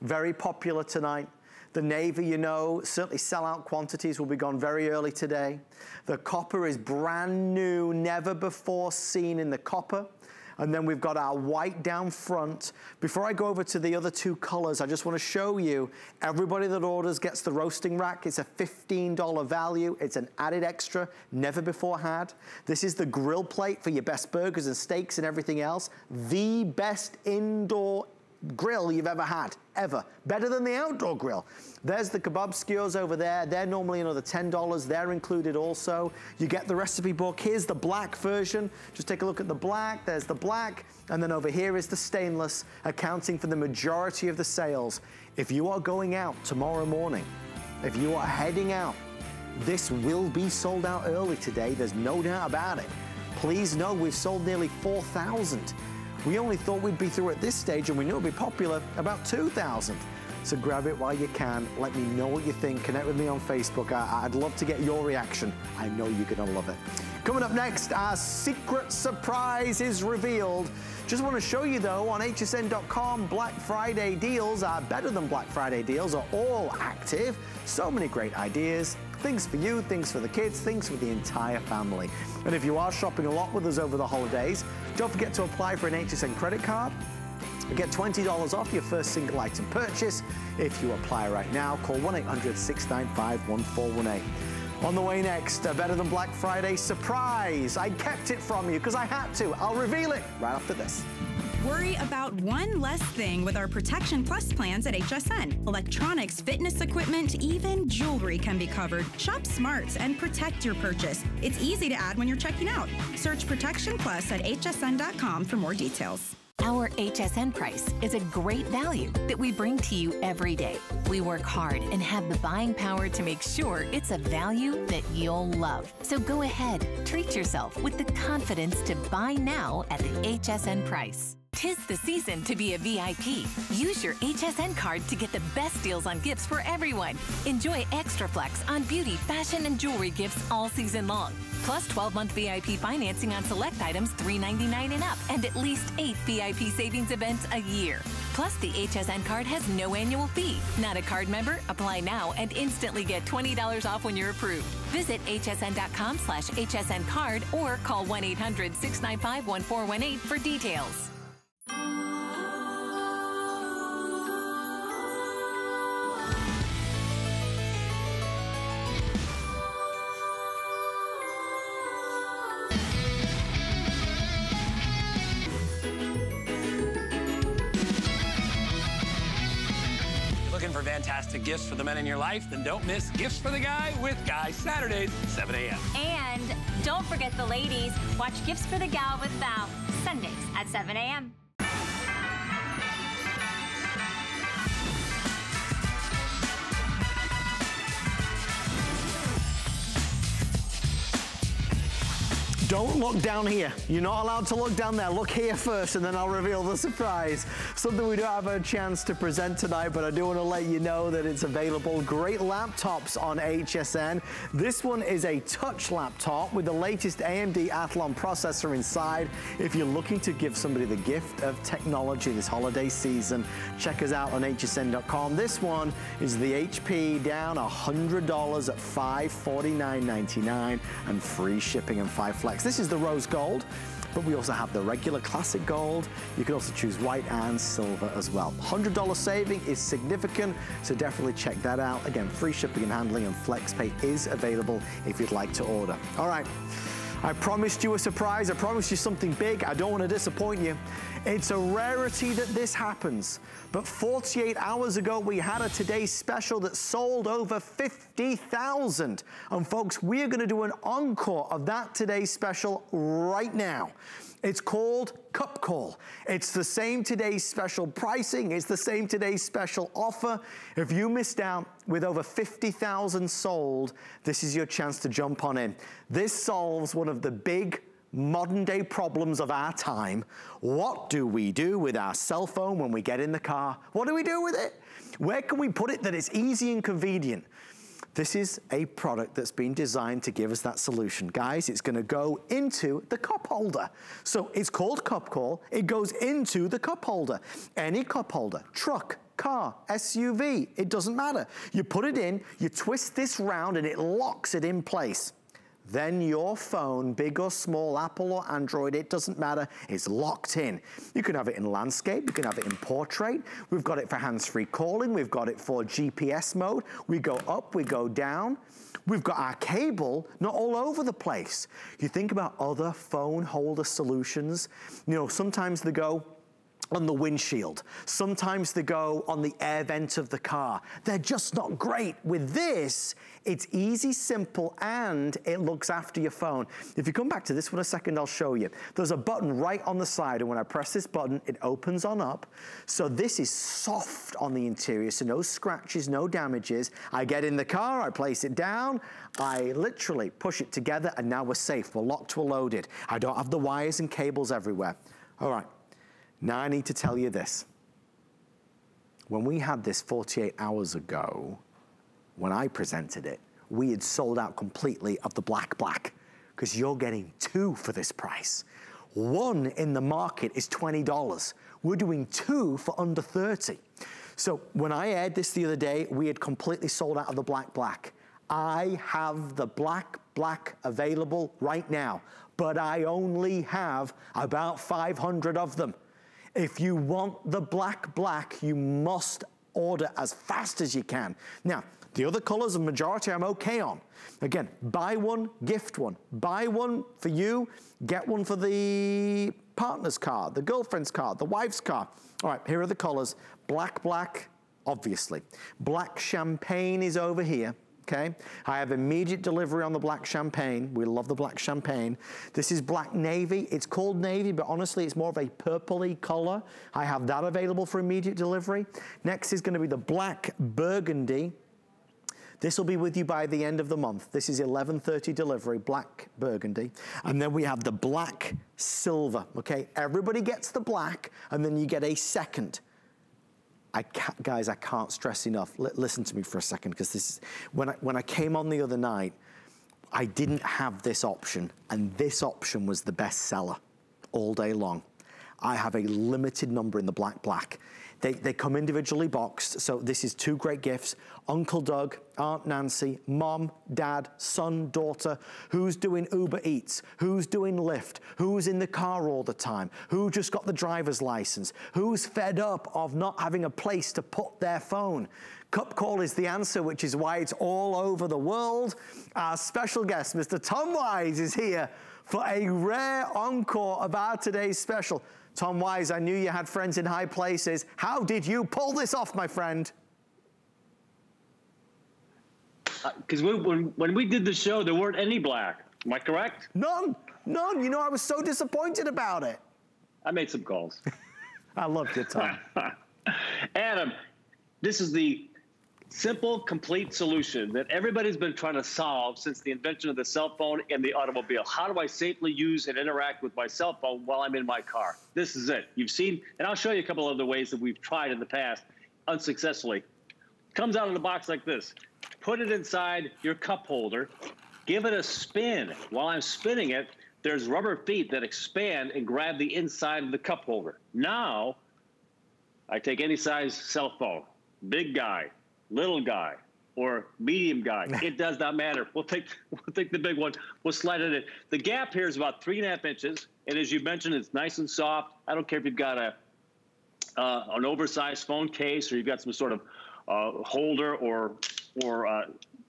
Very popular tonight. The navy, you know, certainly sellout quantities will be gone very early today. The copper is brand new, never before seen in the copper. And then we've got our white down front. Before I go over to the other two colors, I just wanna show you, everybody that orders gets the roasting rack. It's a $15 value. It's an added extra, never before had. This is the grill plate for your best burgers and steaks and everything else. The best indoor grill you've ever had, ever. Better than the outdoor grill. There's the kebab skewers over there. They're normally another $10. They're included also. You get the recipe book. Here's the black version. Just take a look at the black. There's the black. And then over here is the stainless, accounting for the majority of the sales. If you are going out tomorrow morning, if you are heading out, this will be sold out early today. There's no doubt about it. Please know we've sold nearly 4,000. We only thought we'd be through at this stage and we knew it'd be popular about 2,000. So grab it while you can. Let me know what you think. Connect with me on Facebook. I, would love to get your reaction. I know you're gonna love it. Coming up next, our secret surprise is revealed. Just want to show you though, on hsn.com, Black Friday deals are better than Black Friday deals are all active. So many great ideas. Things for you, things for the kids, things for the entire family. And if you are shopping a lot with us over the holidays, don't forget to apply for an HSN credit card. Get $20 off your first single item purchase. If you apply right now, call 1-800-695-1418. On the way next, a Better Than Black Friday surprise. I kept it from you because I had to. I'll reveal it right after this. Worry about one less thing with our Protection Plus plans at HSN. Electronics, fitness equipment, even jewelry can be covered. Shop smart and protect your purchase. It's easy to add when you're checking out. Search Protection Plus at hsn.com for more details. Our HSN price is a great value that we bring to you every day. We work hard and have the buying power to make sure it's a value that you'll love. So go ahead, treat yourself with the confidence to buy now at the HSN price. Tis the season to be a VIP. Use your HSN card to get the best deals on gifts for everyone. Enjoy extra flex on beauty, fashion, and jewelry gifts all season long. Plus 12 month VIP financing on select items $3.99 and up, and at least eight VIP savings events a year. Plus, the HSN card has no annual fee. Not a card member? Apply now and instantly get $20 off when you're approved. Visit hsn.com slash hsn card or call 1 800 695 1418 for details. Looking for fantastic gifts for the men in your life? Then don't miss Gifts for the Guy with Guy Saturdays, 7 a.m. And don't forget the ladies. Watch Gifts for the Gal with Val, Sundays at 7 a.m. Don't look down here. You're not allowed to look down there. Look here first and then I'll reveal the surprise. Something we don't have a chance to present tonight, but I do want to let you know that it's available. Great laptops on HSN. This one is a touch laptop with the latest AMD Athlon processor inside. If you're looking to give somebody the gift of technology this holiday season, check us out on hsn.com. This one is the HP down $100 at $549.99 and free shipping and five flex. This is the rose gold, but we also have the regular classic gold. You can also choose white and silver as well. $100 saving is significant, so definitely check that out. Again, free shipping and handling and FlexPay is available if you'd like to order. All right. I promised you a surprise. I promised you something big. I don't want to disappoint you. It's a rarity that this happens. But 48 hours ago, we had a Today Special that sold over 50,000. And folks, we are going to do an encore of that Today Special right now. It's called Cup Call. It's the same today's special pricing. It's the same today's special offer. If you missed out with over 50,000 sold, this is your chance to jump on in. This solves one of the big modern day problems of our time. What do we do with our cell phone when we get in the car? What do we do with it? Where can we put it that it's easy and convenient? This is a product that's been designed to give us that solution. Guys, it's gonna go into the cup holder. So it's called Cup Call. It goes into the cup holder. Any cup holder, truck, car, SUV, it doesn't matter. You put it in, you twist this round and it locks it in place then your phone, big or small, Apple or Android, it doesn't matter, is locked in. You can have it in landscape, you can have it in portrait. We've got it for hands-free calling, we've got it for GPS mode. We go up, we go down. We've got our cable not all over the place. You think about other phone holder solutions, you know, sometimes they go on the windshield. Sometimes they go on the air vent of the car. They're just not great. With this, it's easy, simple, and it looks after your phone. If you come back to this one a second, I'll show you. There's a button right on the side, and when I press this button, it opens on up. So this is soft on the interior, so no scratches, no damages. I get in the car, I place it down, I literally push it together, and now we're safe. We're locked, we're loaded. I don't have the wires and cables everywhere. All right. Now I need to tell you this. When we had this 48 hours ago, when I presented it, we had sold out completely of the black black because you're getting two for this price. One in the market is $20. We're doing two for under 30. So when I aired this the other day, we had completely sold out of the black black. I have the black black available right now, but I only have about 500 of them. If you want the black black, you must order as fast as you can. Now, the other colors, the majority I'm okay on. Again, buy one, gift one. Buy one for you, get one for the partner's car, the girlfriend's car, the wife's car. All right, here are the colors. Black, black, obviously. Black champagne is over here okay? I have immediate delivery on the black champagne. We love the black champagne. This is black navy. It's called navy, but honestly, it's more of a purpley color. I have that available for immediate delivery. Next is gonna be the black burgundy. This will be with you by the end of the month. This is 11.30 delivery, black burgundy. And then we have the black silver, okay? Everybody gets the black, and then you get a second. I guys, I can't stress enough. L listen to me for a second, because this is, when I, when I came on the other night, I didn't have this option, and this option was the best seller all day long. I have a limited number in the black black. They, they come individually boxed, so this is two great gifts. Uncle Doug, Aunt Nancy, mom, dad, son, daughter, who's doing Uber Eats, who's doing Lyft, who's in the car all the time, who just got the driver's license, who's fed up of not having a place to put their phone. Cup call is the answer, which is why it's all over the world. Our special guest, Mr. Tom Wise, is here for a rare encore of our today's special. Tom Wise, I knew you had friends in high places. How did you pull this off, my friend? Because uh, when, when we did the show, there weren't any black. Am I correct? None. None. You know, I was so disappointed about it. I made some calls. I loved it, Tom. Adam, this is the simple, complete solution that everybody's been trying to solve since the invention of the cell phone and the automobile. How do I safely use and interact with my cell phone while I'm in my car? This is it. You've seen, and I'll show you a couple other ways that we've tried in the past unsuccessfully. Comes out of the box like this. Put it inside your cup holder. Give it a spin. While I'm spinning it, there's rubber feet that expand and grab the inside of the cup holder. Now, I take any size cell phone, big guy, little guy or medium guy. it does not matter. We'll take we'll take the big one. We'll slide it in. The gap here is about three and a half inches, and as you mentioned, it's nice and soft. I don't care if you've got a uh, an oversized phone case or you've got some sort of uh, holder or or uh,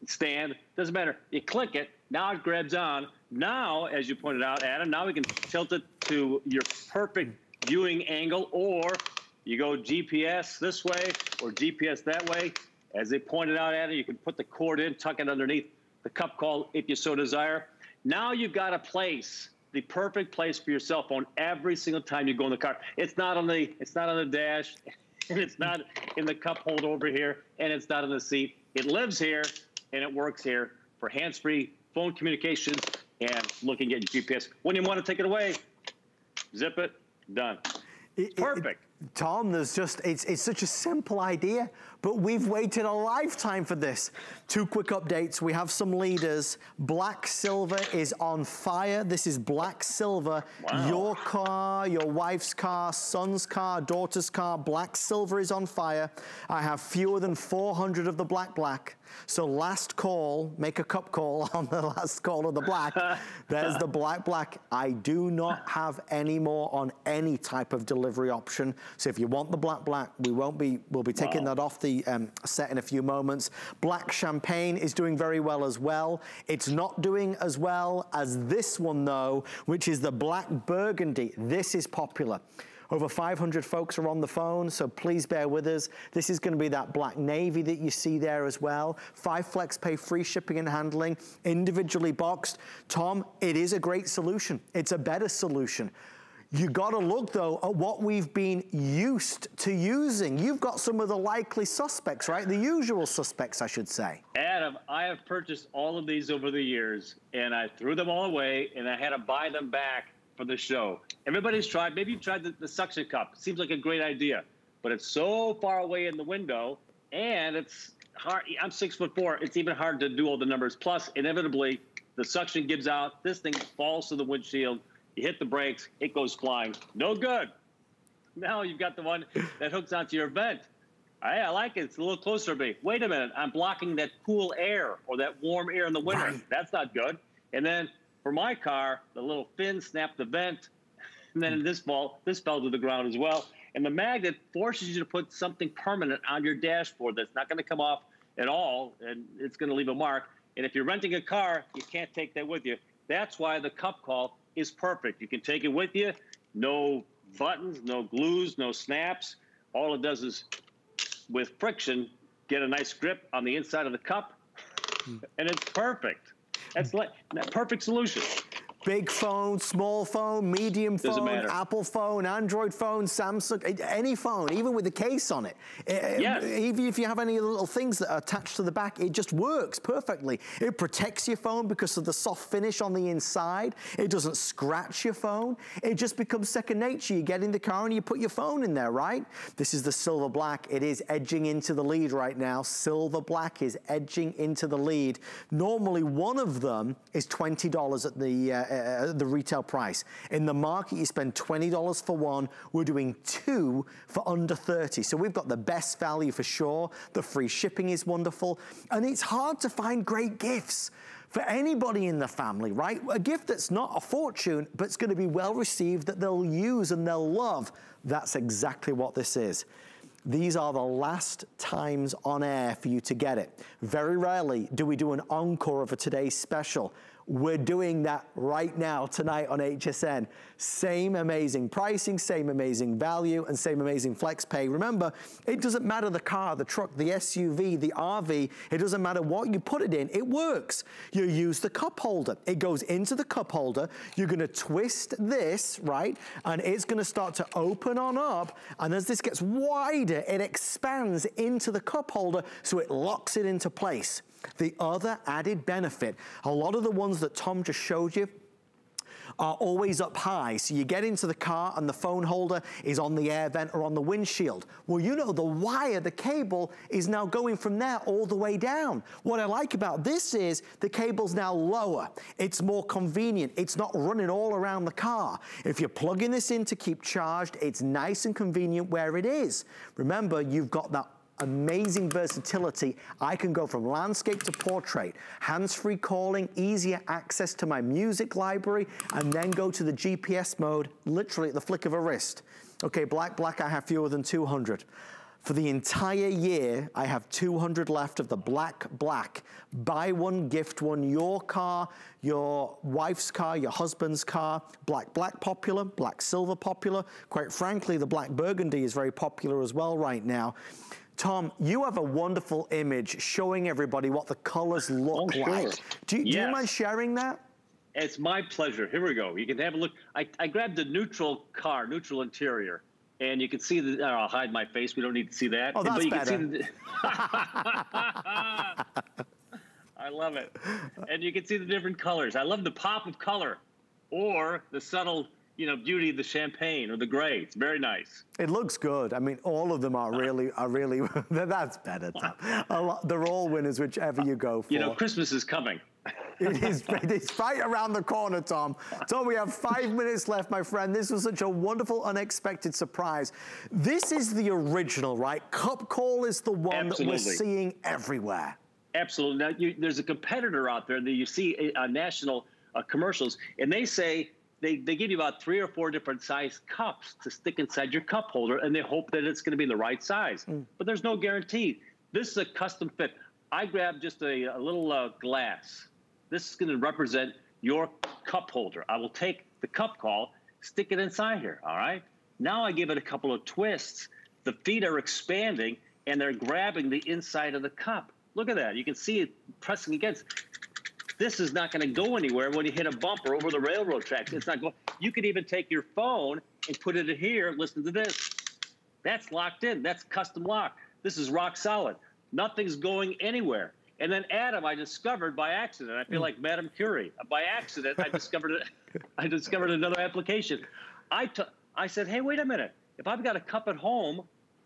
stand. Doesn't matter. You click it. Now it grabs on. Now, as you pointed out, Adam, now we can tilt it to your perfect viewing angle, or you go GPS this way or GPS that way. As they pointed out, Adam, you can put the cord in, tuck it underneath the cup call if you so desire. Now you've got a place, the perfect place for your cell phone every single time you go in the car. It's not on the it's not on the dash, and it's not in the cup holder over here, and it's not in the seat. It lives here and it works here for hands-free phone communications and looking at your GPS. When you want to take it away, zip it, done. It, Perfect. It, Tom, there's just, it's, it's such a simple idea, but we've waited a lifetime for this. Two quick updates. We have some leaders. Black Silver is on fire. This is Black Silver. Wow. Your car, your wife's car, son's car, daughter's car. Black Silver is on fire. I have fewer than 400 of the Black Black. So last call, make a cup call on the last call of the black. There's the black black. I do not have any more on any type of delivery option. So if you want the black black, we won't be, we'll be taking wow. that off the um, set in a few moments. Black champagne is doing very well as well. It's not doing as well as this one though, which is the black burgundy. This is popular. Over 500 folks are on the phone, so please bear with us. This is gonna be that black navy that you see there as well. Five flex pay, free shipping and handling, individually boxed. Tom, it is a great solution. It's a better solution. You gotta look though at what we've been used to using. You've got some of the likely suspects, right? The usual suspects, I should say. Adam, I have purchased all of these over the years and I threw them all away and I had to buy them back for the show. Everybody's tried. Maybe you tried the, the suction cup. Seems like a great idea, but it's so far away in the window, and it's hard. I'm six foot four. It's even hard to do all the numbers. Plus, inevitably, the suction gives out. This thing falls to the windshield. you hit the brakes, it goes flying. No good. Now you've got the one that hooks onto your vent. Hey, I like it. It's a little closer to me. Wait a minute. I'm blocking that cool air or that warm air in the winter. Right. That's not good. And then for my car, the little fin snapped the vent. And then hmm. this fall, this fell to the ground as well. And the magnet forces you to put something permanent on your dashboard that's not going to come off at all, and it's going to leave a mark. And if you're renting a car, you can't take that with you. That's why the cup call is perfect. You can take it with you. No buttons, no glues, no snaps. All it does is, with friction, get a nice grip on the inside of the cup, hmm. and it's perfect. That's like perfect solution. Big phone, small phone, medium phone, Apple phone, Android phone, Samsung, any phone, even with the case on it. Yes. Even if you have any little things that are attached to the back, it just works perfectly. It protects your phone because of the soft finish on the inside. It doesn't scratch your phone. It just becomes second nature. You get in the car and you put your phone in there, right? This is the silver black. It is edging into the lead right now. Silver black is edging into the lead. Normally, one of them is $20 at the uh, uh, the retail price. In the market, you spend $20 for one. We're doing two for under 30. So we've got the best value for sure. The free shipping is wonderful. And it's hard to find great gifts for anybody in the family, right? A gift that's not a fortune, but it's gonna be well received, that they'll use and they'll love. That's exactly what this is. These are the last times on air for you to get it. Very rarely do we do an encore of a today's special. We're doing that right now tonight on HSN. Same amazing pricing, same amazing value, and same amazing flex pay. Remember, it doesn't matter the car, the truck, the SUV, the RV, it doesn't matter what you put it in, it works. You use the cup holder. It goes into the cup holder. You're gonna twist this, right? And it's gonna start to open on up. And as this gets wider, it expands into the cup holder so it locks it into place. The other added benefit, a lot of the ones that Tom just showed you, are always up high. So you get into the car and the phone holder is on the air vent or on the windshield. Well, you know, the wire, the cable is now going from there all the way down. What I like about this is the cable's now lower. It's more convenient. It's not running all around the car. If you're plugging this in to keep charged, it's nice and convenient where it is. Remember, you've got that amazing versatility. I can go from landscape to portrait, hands-free calling, easier access to my music library, and then go to the GPS mode, literally at the flick of a wrist. Okay, black, black, I have fewer than 200. For the entire year, I have 200 left of the black, black. Buy one, gift one, your car, your wife's car, your husband's car. Black, black popular, black, silver popular. Quite frankly, the black burgundy is very popular as well right now. Tom, you have a wonderful image showing everybody what the colors look oh, like. Do, yes. do you mind sharing that? It's my pleasure. Here we go. You can have a look. I, I grabbed the neutral car, neutral interior, and you can see the. Uh, I'll hide my face. We don't need to see that. Oh, that's but you better. Can see the, I love it. And you can see the different colors. I love the pop of color or the subtle you know, beauty of the champagne or the gray. It's very nice. It looks good. I mean, all of them are really, are really, that's better, Tom. they're all winners, whichever you go for. You know, Christmas is coming. it is it's right around the corner, Tom. Tom, we have five minutes left, my friend. This was such a wonderful, unexpected surprise. This is the original, right? Cup call is the one Absolutely. that we're seeing everywhere. Absolutely. Now, you, there's a competitor out there that you see on national uh, commercials, and they say they, they give you about three or four different size cups to stick inside your cup holder, and they hope that it's going to be the right size. Mm. But there's no guarantee. This is a custom fit. I grabbed just a, a little uh, glass. This is going to represent your cup holder. I will take the cup call, stick it inside here, all right? Now I give it a couple of twists. The feet are expanding, and they're grabbing the inside of the cup. Look at that. You can see it pressing against. This is not going to go anywhere when you hit a bumper over the railroad tracks. It's not going. You could even take your phone and put it in here. Listen to this. That's locked in. That's custom lock. This is rock solid. Nothing's going anywhere. And then Adam, I discovered by accident. I feel hmm. like Madame Curie. By accident, I discovered I discovered another application. I took. I said, hey, wait a minute. If I've got a cup at home,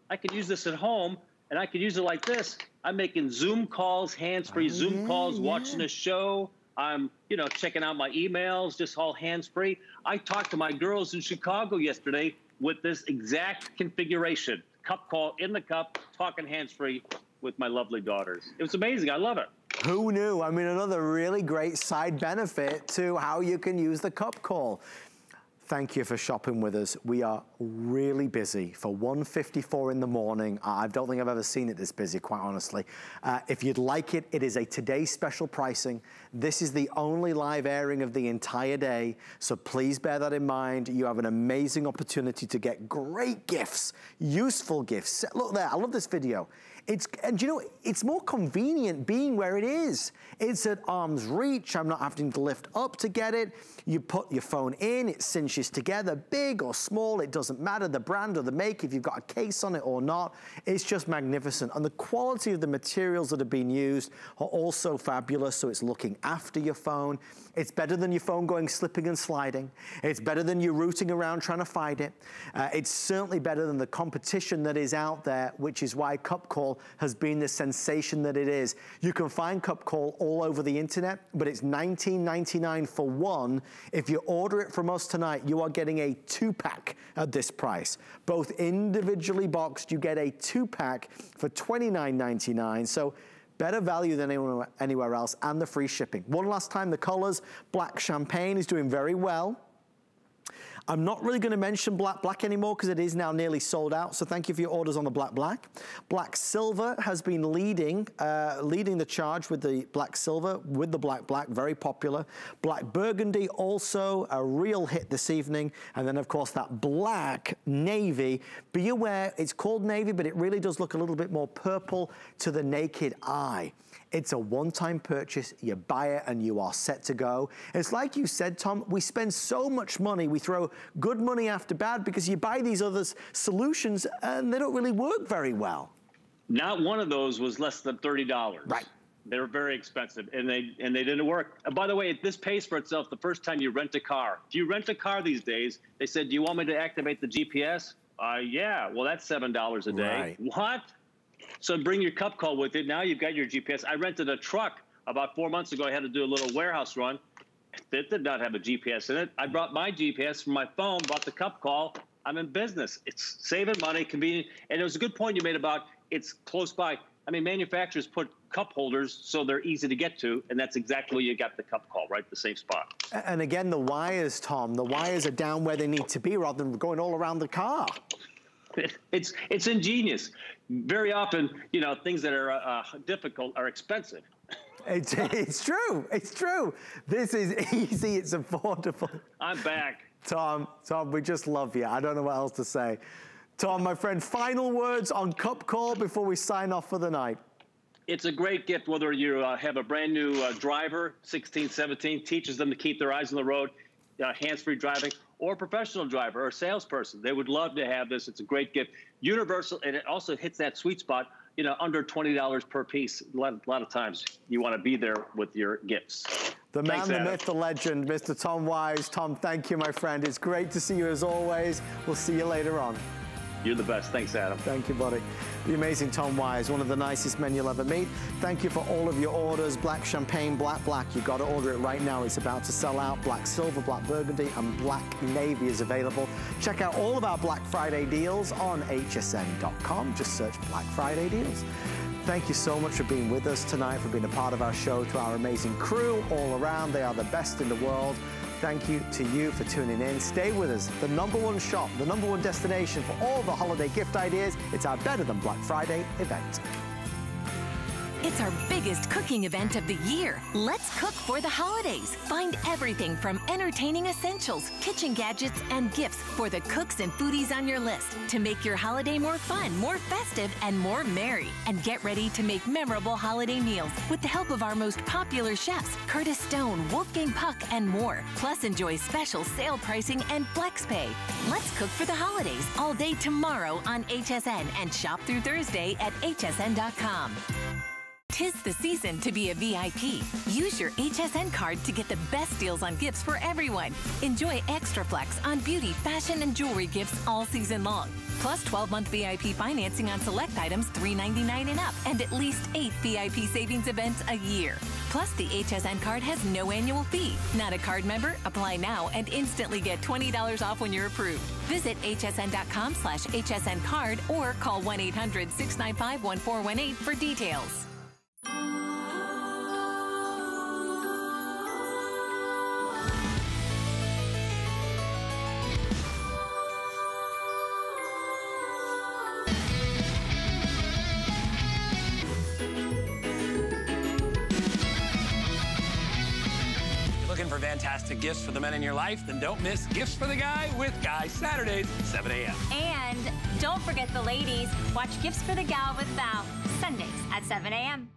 I could use this at home and I could use it like this. I'm making Zoom calls, hands-free oh, Zoom yeah, calls, yeah. watching a show, I'm, you know, checking out my emails, just all hands free. I talked to my girls in Chicago yesterday with this exact configuration cup call in the cup, talking hands free with my lovely daughters. It was amazing. I love it. Who knew? I mean, another really great side benefit to how you can use the cup call. Thank you for shopping with us. We are really busy for 1.54 in the morning. I don't think I've ever seen it this busy, quite honestly. Uh, if you'd like it, it is a today special pricing. This is the only live airing of the entire day, so please bear that in mind. You have an amazing opportunity to get great gifts, useful gifts. Look there, I love this video. It's, and you know, it's more convenient being where it is. It's at arm's reach. I'm not having to lift up to get it. You put your phone in, it cinches together, big or small, it doesn't matter, the brand or the make, if you've got a case on it or not. It's just magnificent. And the quality of the materials that have been used are also fabulous, so it's looking after your phone. It's better than your phone going slipping and sliding. It's better than you rooting around trying to find it. Uh, it's certainly better than the competition that is out there, which is why Cup Call has been the sensation that it is. You can find Cup Call all over the internet, but it's $19.99 for one. If you order it from us tonight, you are getting a two-pack at this price. Both individually boxed, you get a two-pack for $29.99. So better value than anywhere, anywhere else, and the free shipping. One last time, the colors, black champagne is doing very well. I'm not really gonna mention black black anymore because it is now nearly sold out. So thank you for your orders on the black black. Black silver has been leading, uh, leading the charge with the black silver, with the black black, very popular. Black burgundy also a real hit this evening. And then of course that black navy. Be aware, it's called navy, but it really does look a little bit more purple to the naked eye. It's a one-time purchase. You buy it and you are set to go. It's like you said, Tom, we spend so much money. We throw good money after bad because you buy these other solutions and they don't really work very well. Not one of those was less than $30. Right. They were very expensive and they and they didn't work. And by the way, this pays for itself the first time you rent a car. If you rent a car these days, they said, Do you want me to activate the GPS? Uh yeah, well that's seven dollars a day. Right. What? So bring your cup call with it. Now you've got your GPS. I rented a truck about four months ago. I had to do a little warehouse run. It did not have a GPS in it. I brought my GPS from my phone, bought the cup call. I'm in business. It's saving money, convenient. And it was a good point you made about it's close by. I mean, manufacturers put cup holders so they're easy to get to, and that's exactly where you got the cup call, right? The same spot. And again, the wires, Tom, the wires are down where they need to be rather than going all around the car. It's it's ingenious. Very often, you know, things that are uh, difficult are expensive. It's, it's true. It's true. This is easy. It's affordable. I'm back. Tom, Tom, we just love you. I don't know what else to say. Tom, my friend, final words on Cup Call before we sign off for the night. It's a great gift whether you uh, have a brand new uh, driver, 16, 17, teaches them to keep their eyes on the road, uh, hands-free driving, or professional driver or a salesperson. They would love to have this. It's a great gift. Universal, and it also hits that sweet spot, you know, under $20 per piece. A lot, a lot of times you want to be there with your gifts. The man, Thanks, the myth, the legend, Mr. Tom Wise. Tom, thank you, my friend. It's great to see you as always. We'll see you later on. You're the best. Thanks, Adam. Thank you, buddy. The amazing Tom Wise, one of the nicest men you'll ever meet. Thank you for all of your orders. Black champagne, black black. You've got to order it right now. It's about to sell out. Black silver, black burgundy, and black navy is available. Check out all of our Black Friday deals on hsn.com. Just search Black Friday deals. Thank you so much for being with us tonight, for being a part of our show, to our amazing crew all around. They are the best in the world. Thank you to you for tuning in. Stay with us. The number one shop, the number one destination for all the holiday gift ideas. It's our Better Than Black Friday event. It's our biggest cooking event of the year. Let's cook for the holidays. Find everything from entertaining essentials, kitchen gadgets, and gifts for the cooks and foodies on your list to make your holiday more fun, more festive, and more merry. And get ready to make memorable holiday meals with the help of our most popular chefs, Curtis Stone, Wolfgang Puck, and more. Plus, enjoy special sale pricing and flex pay. Let's cook for the holidays all day tomorrow on HSN and shop through Thursday at hsn.com. Tis the season to be a VIP. Use your HSN card to get the best deals on gifts for everyone. Enjoy extra flex on beauty, fashion, and jewelry gifts all season long. Plus 12-month VIP financing on select items $3.99 and up, and at least eight VIP savings events a year. Plus, the HSN card has no annual fee. Not a card member? Apply now and instantly get $20 off when you're approved. Visit hsn.com slash hsn card or call 1-800-695-1418 for details. Looking for fantastic gifts for the men in your life? Then don't miss Gifts for the Guy with Guy Saturdays, 7 a.m. And don't forget the ladies. Watch Gifts for the Gal with Val Sundays at 7 a.m.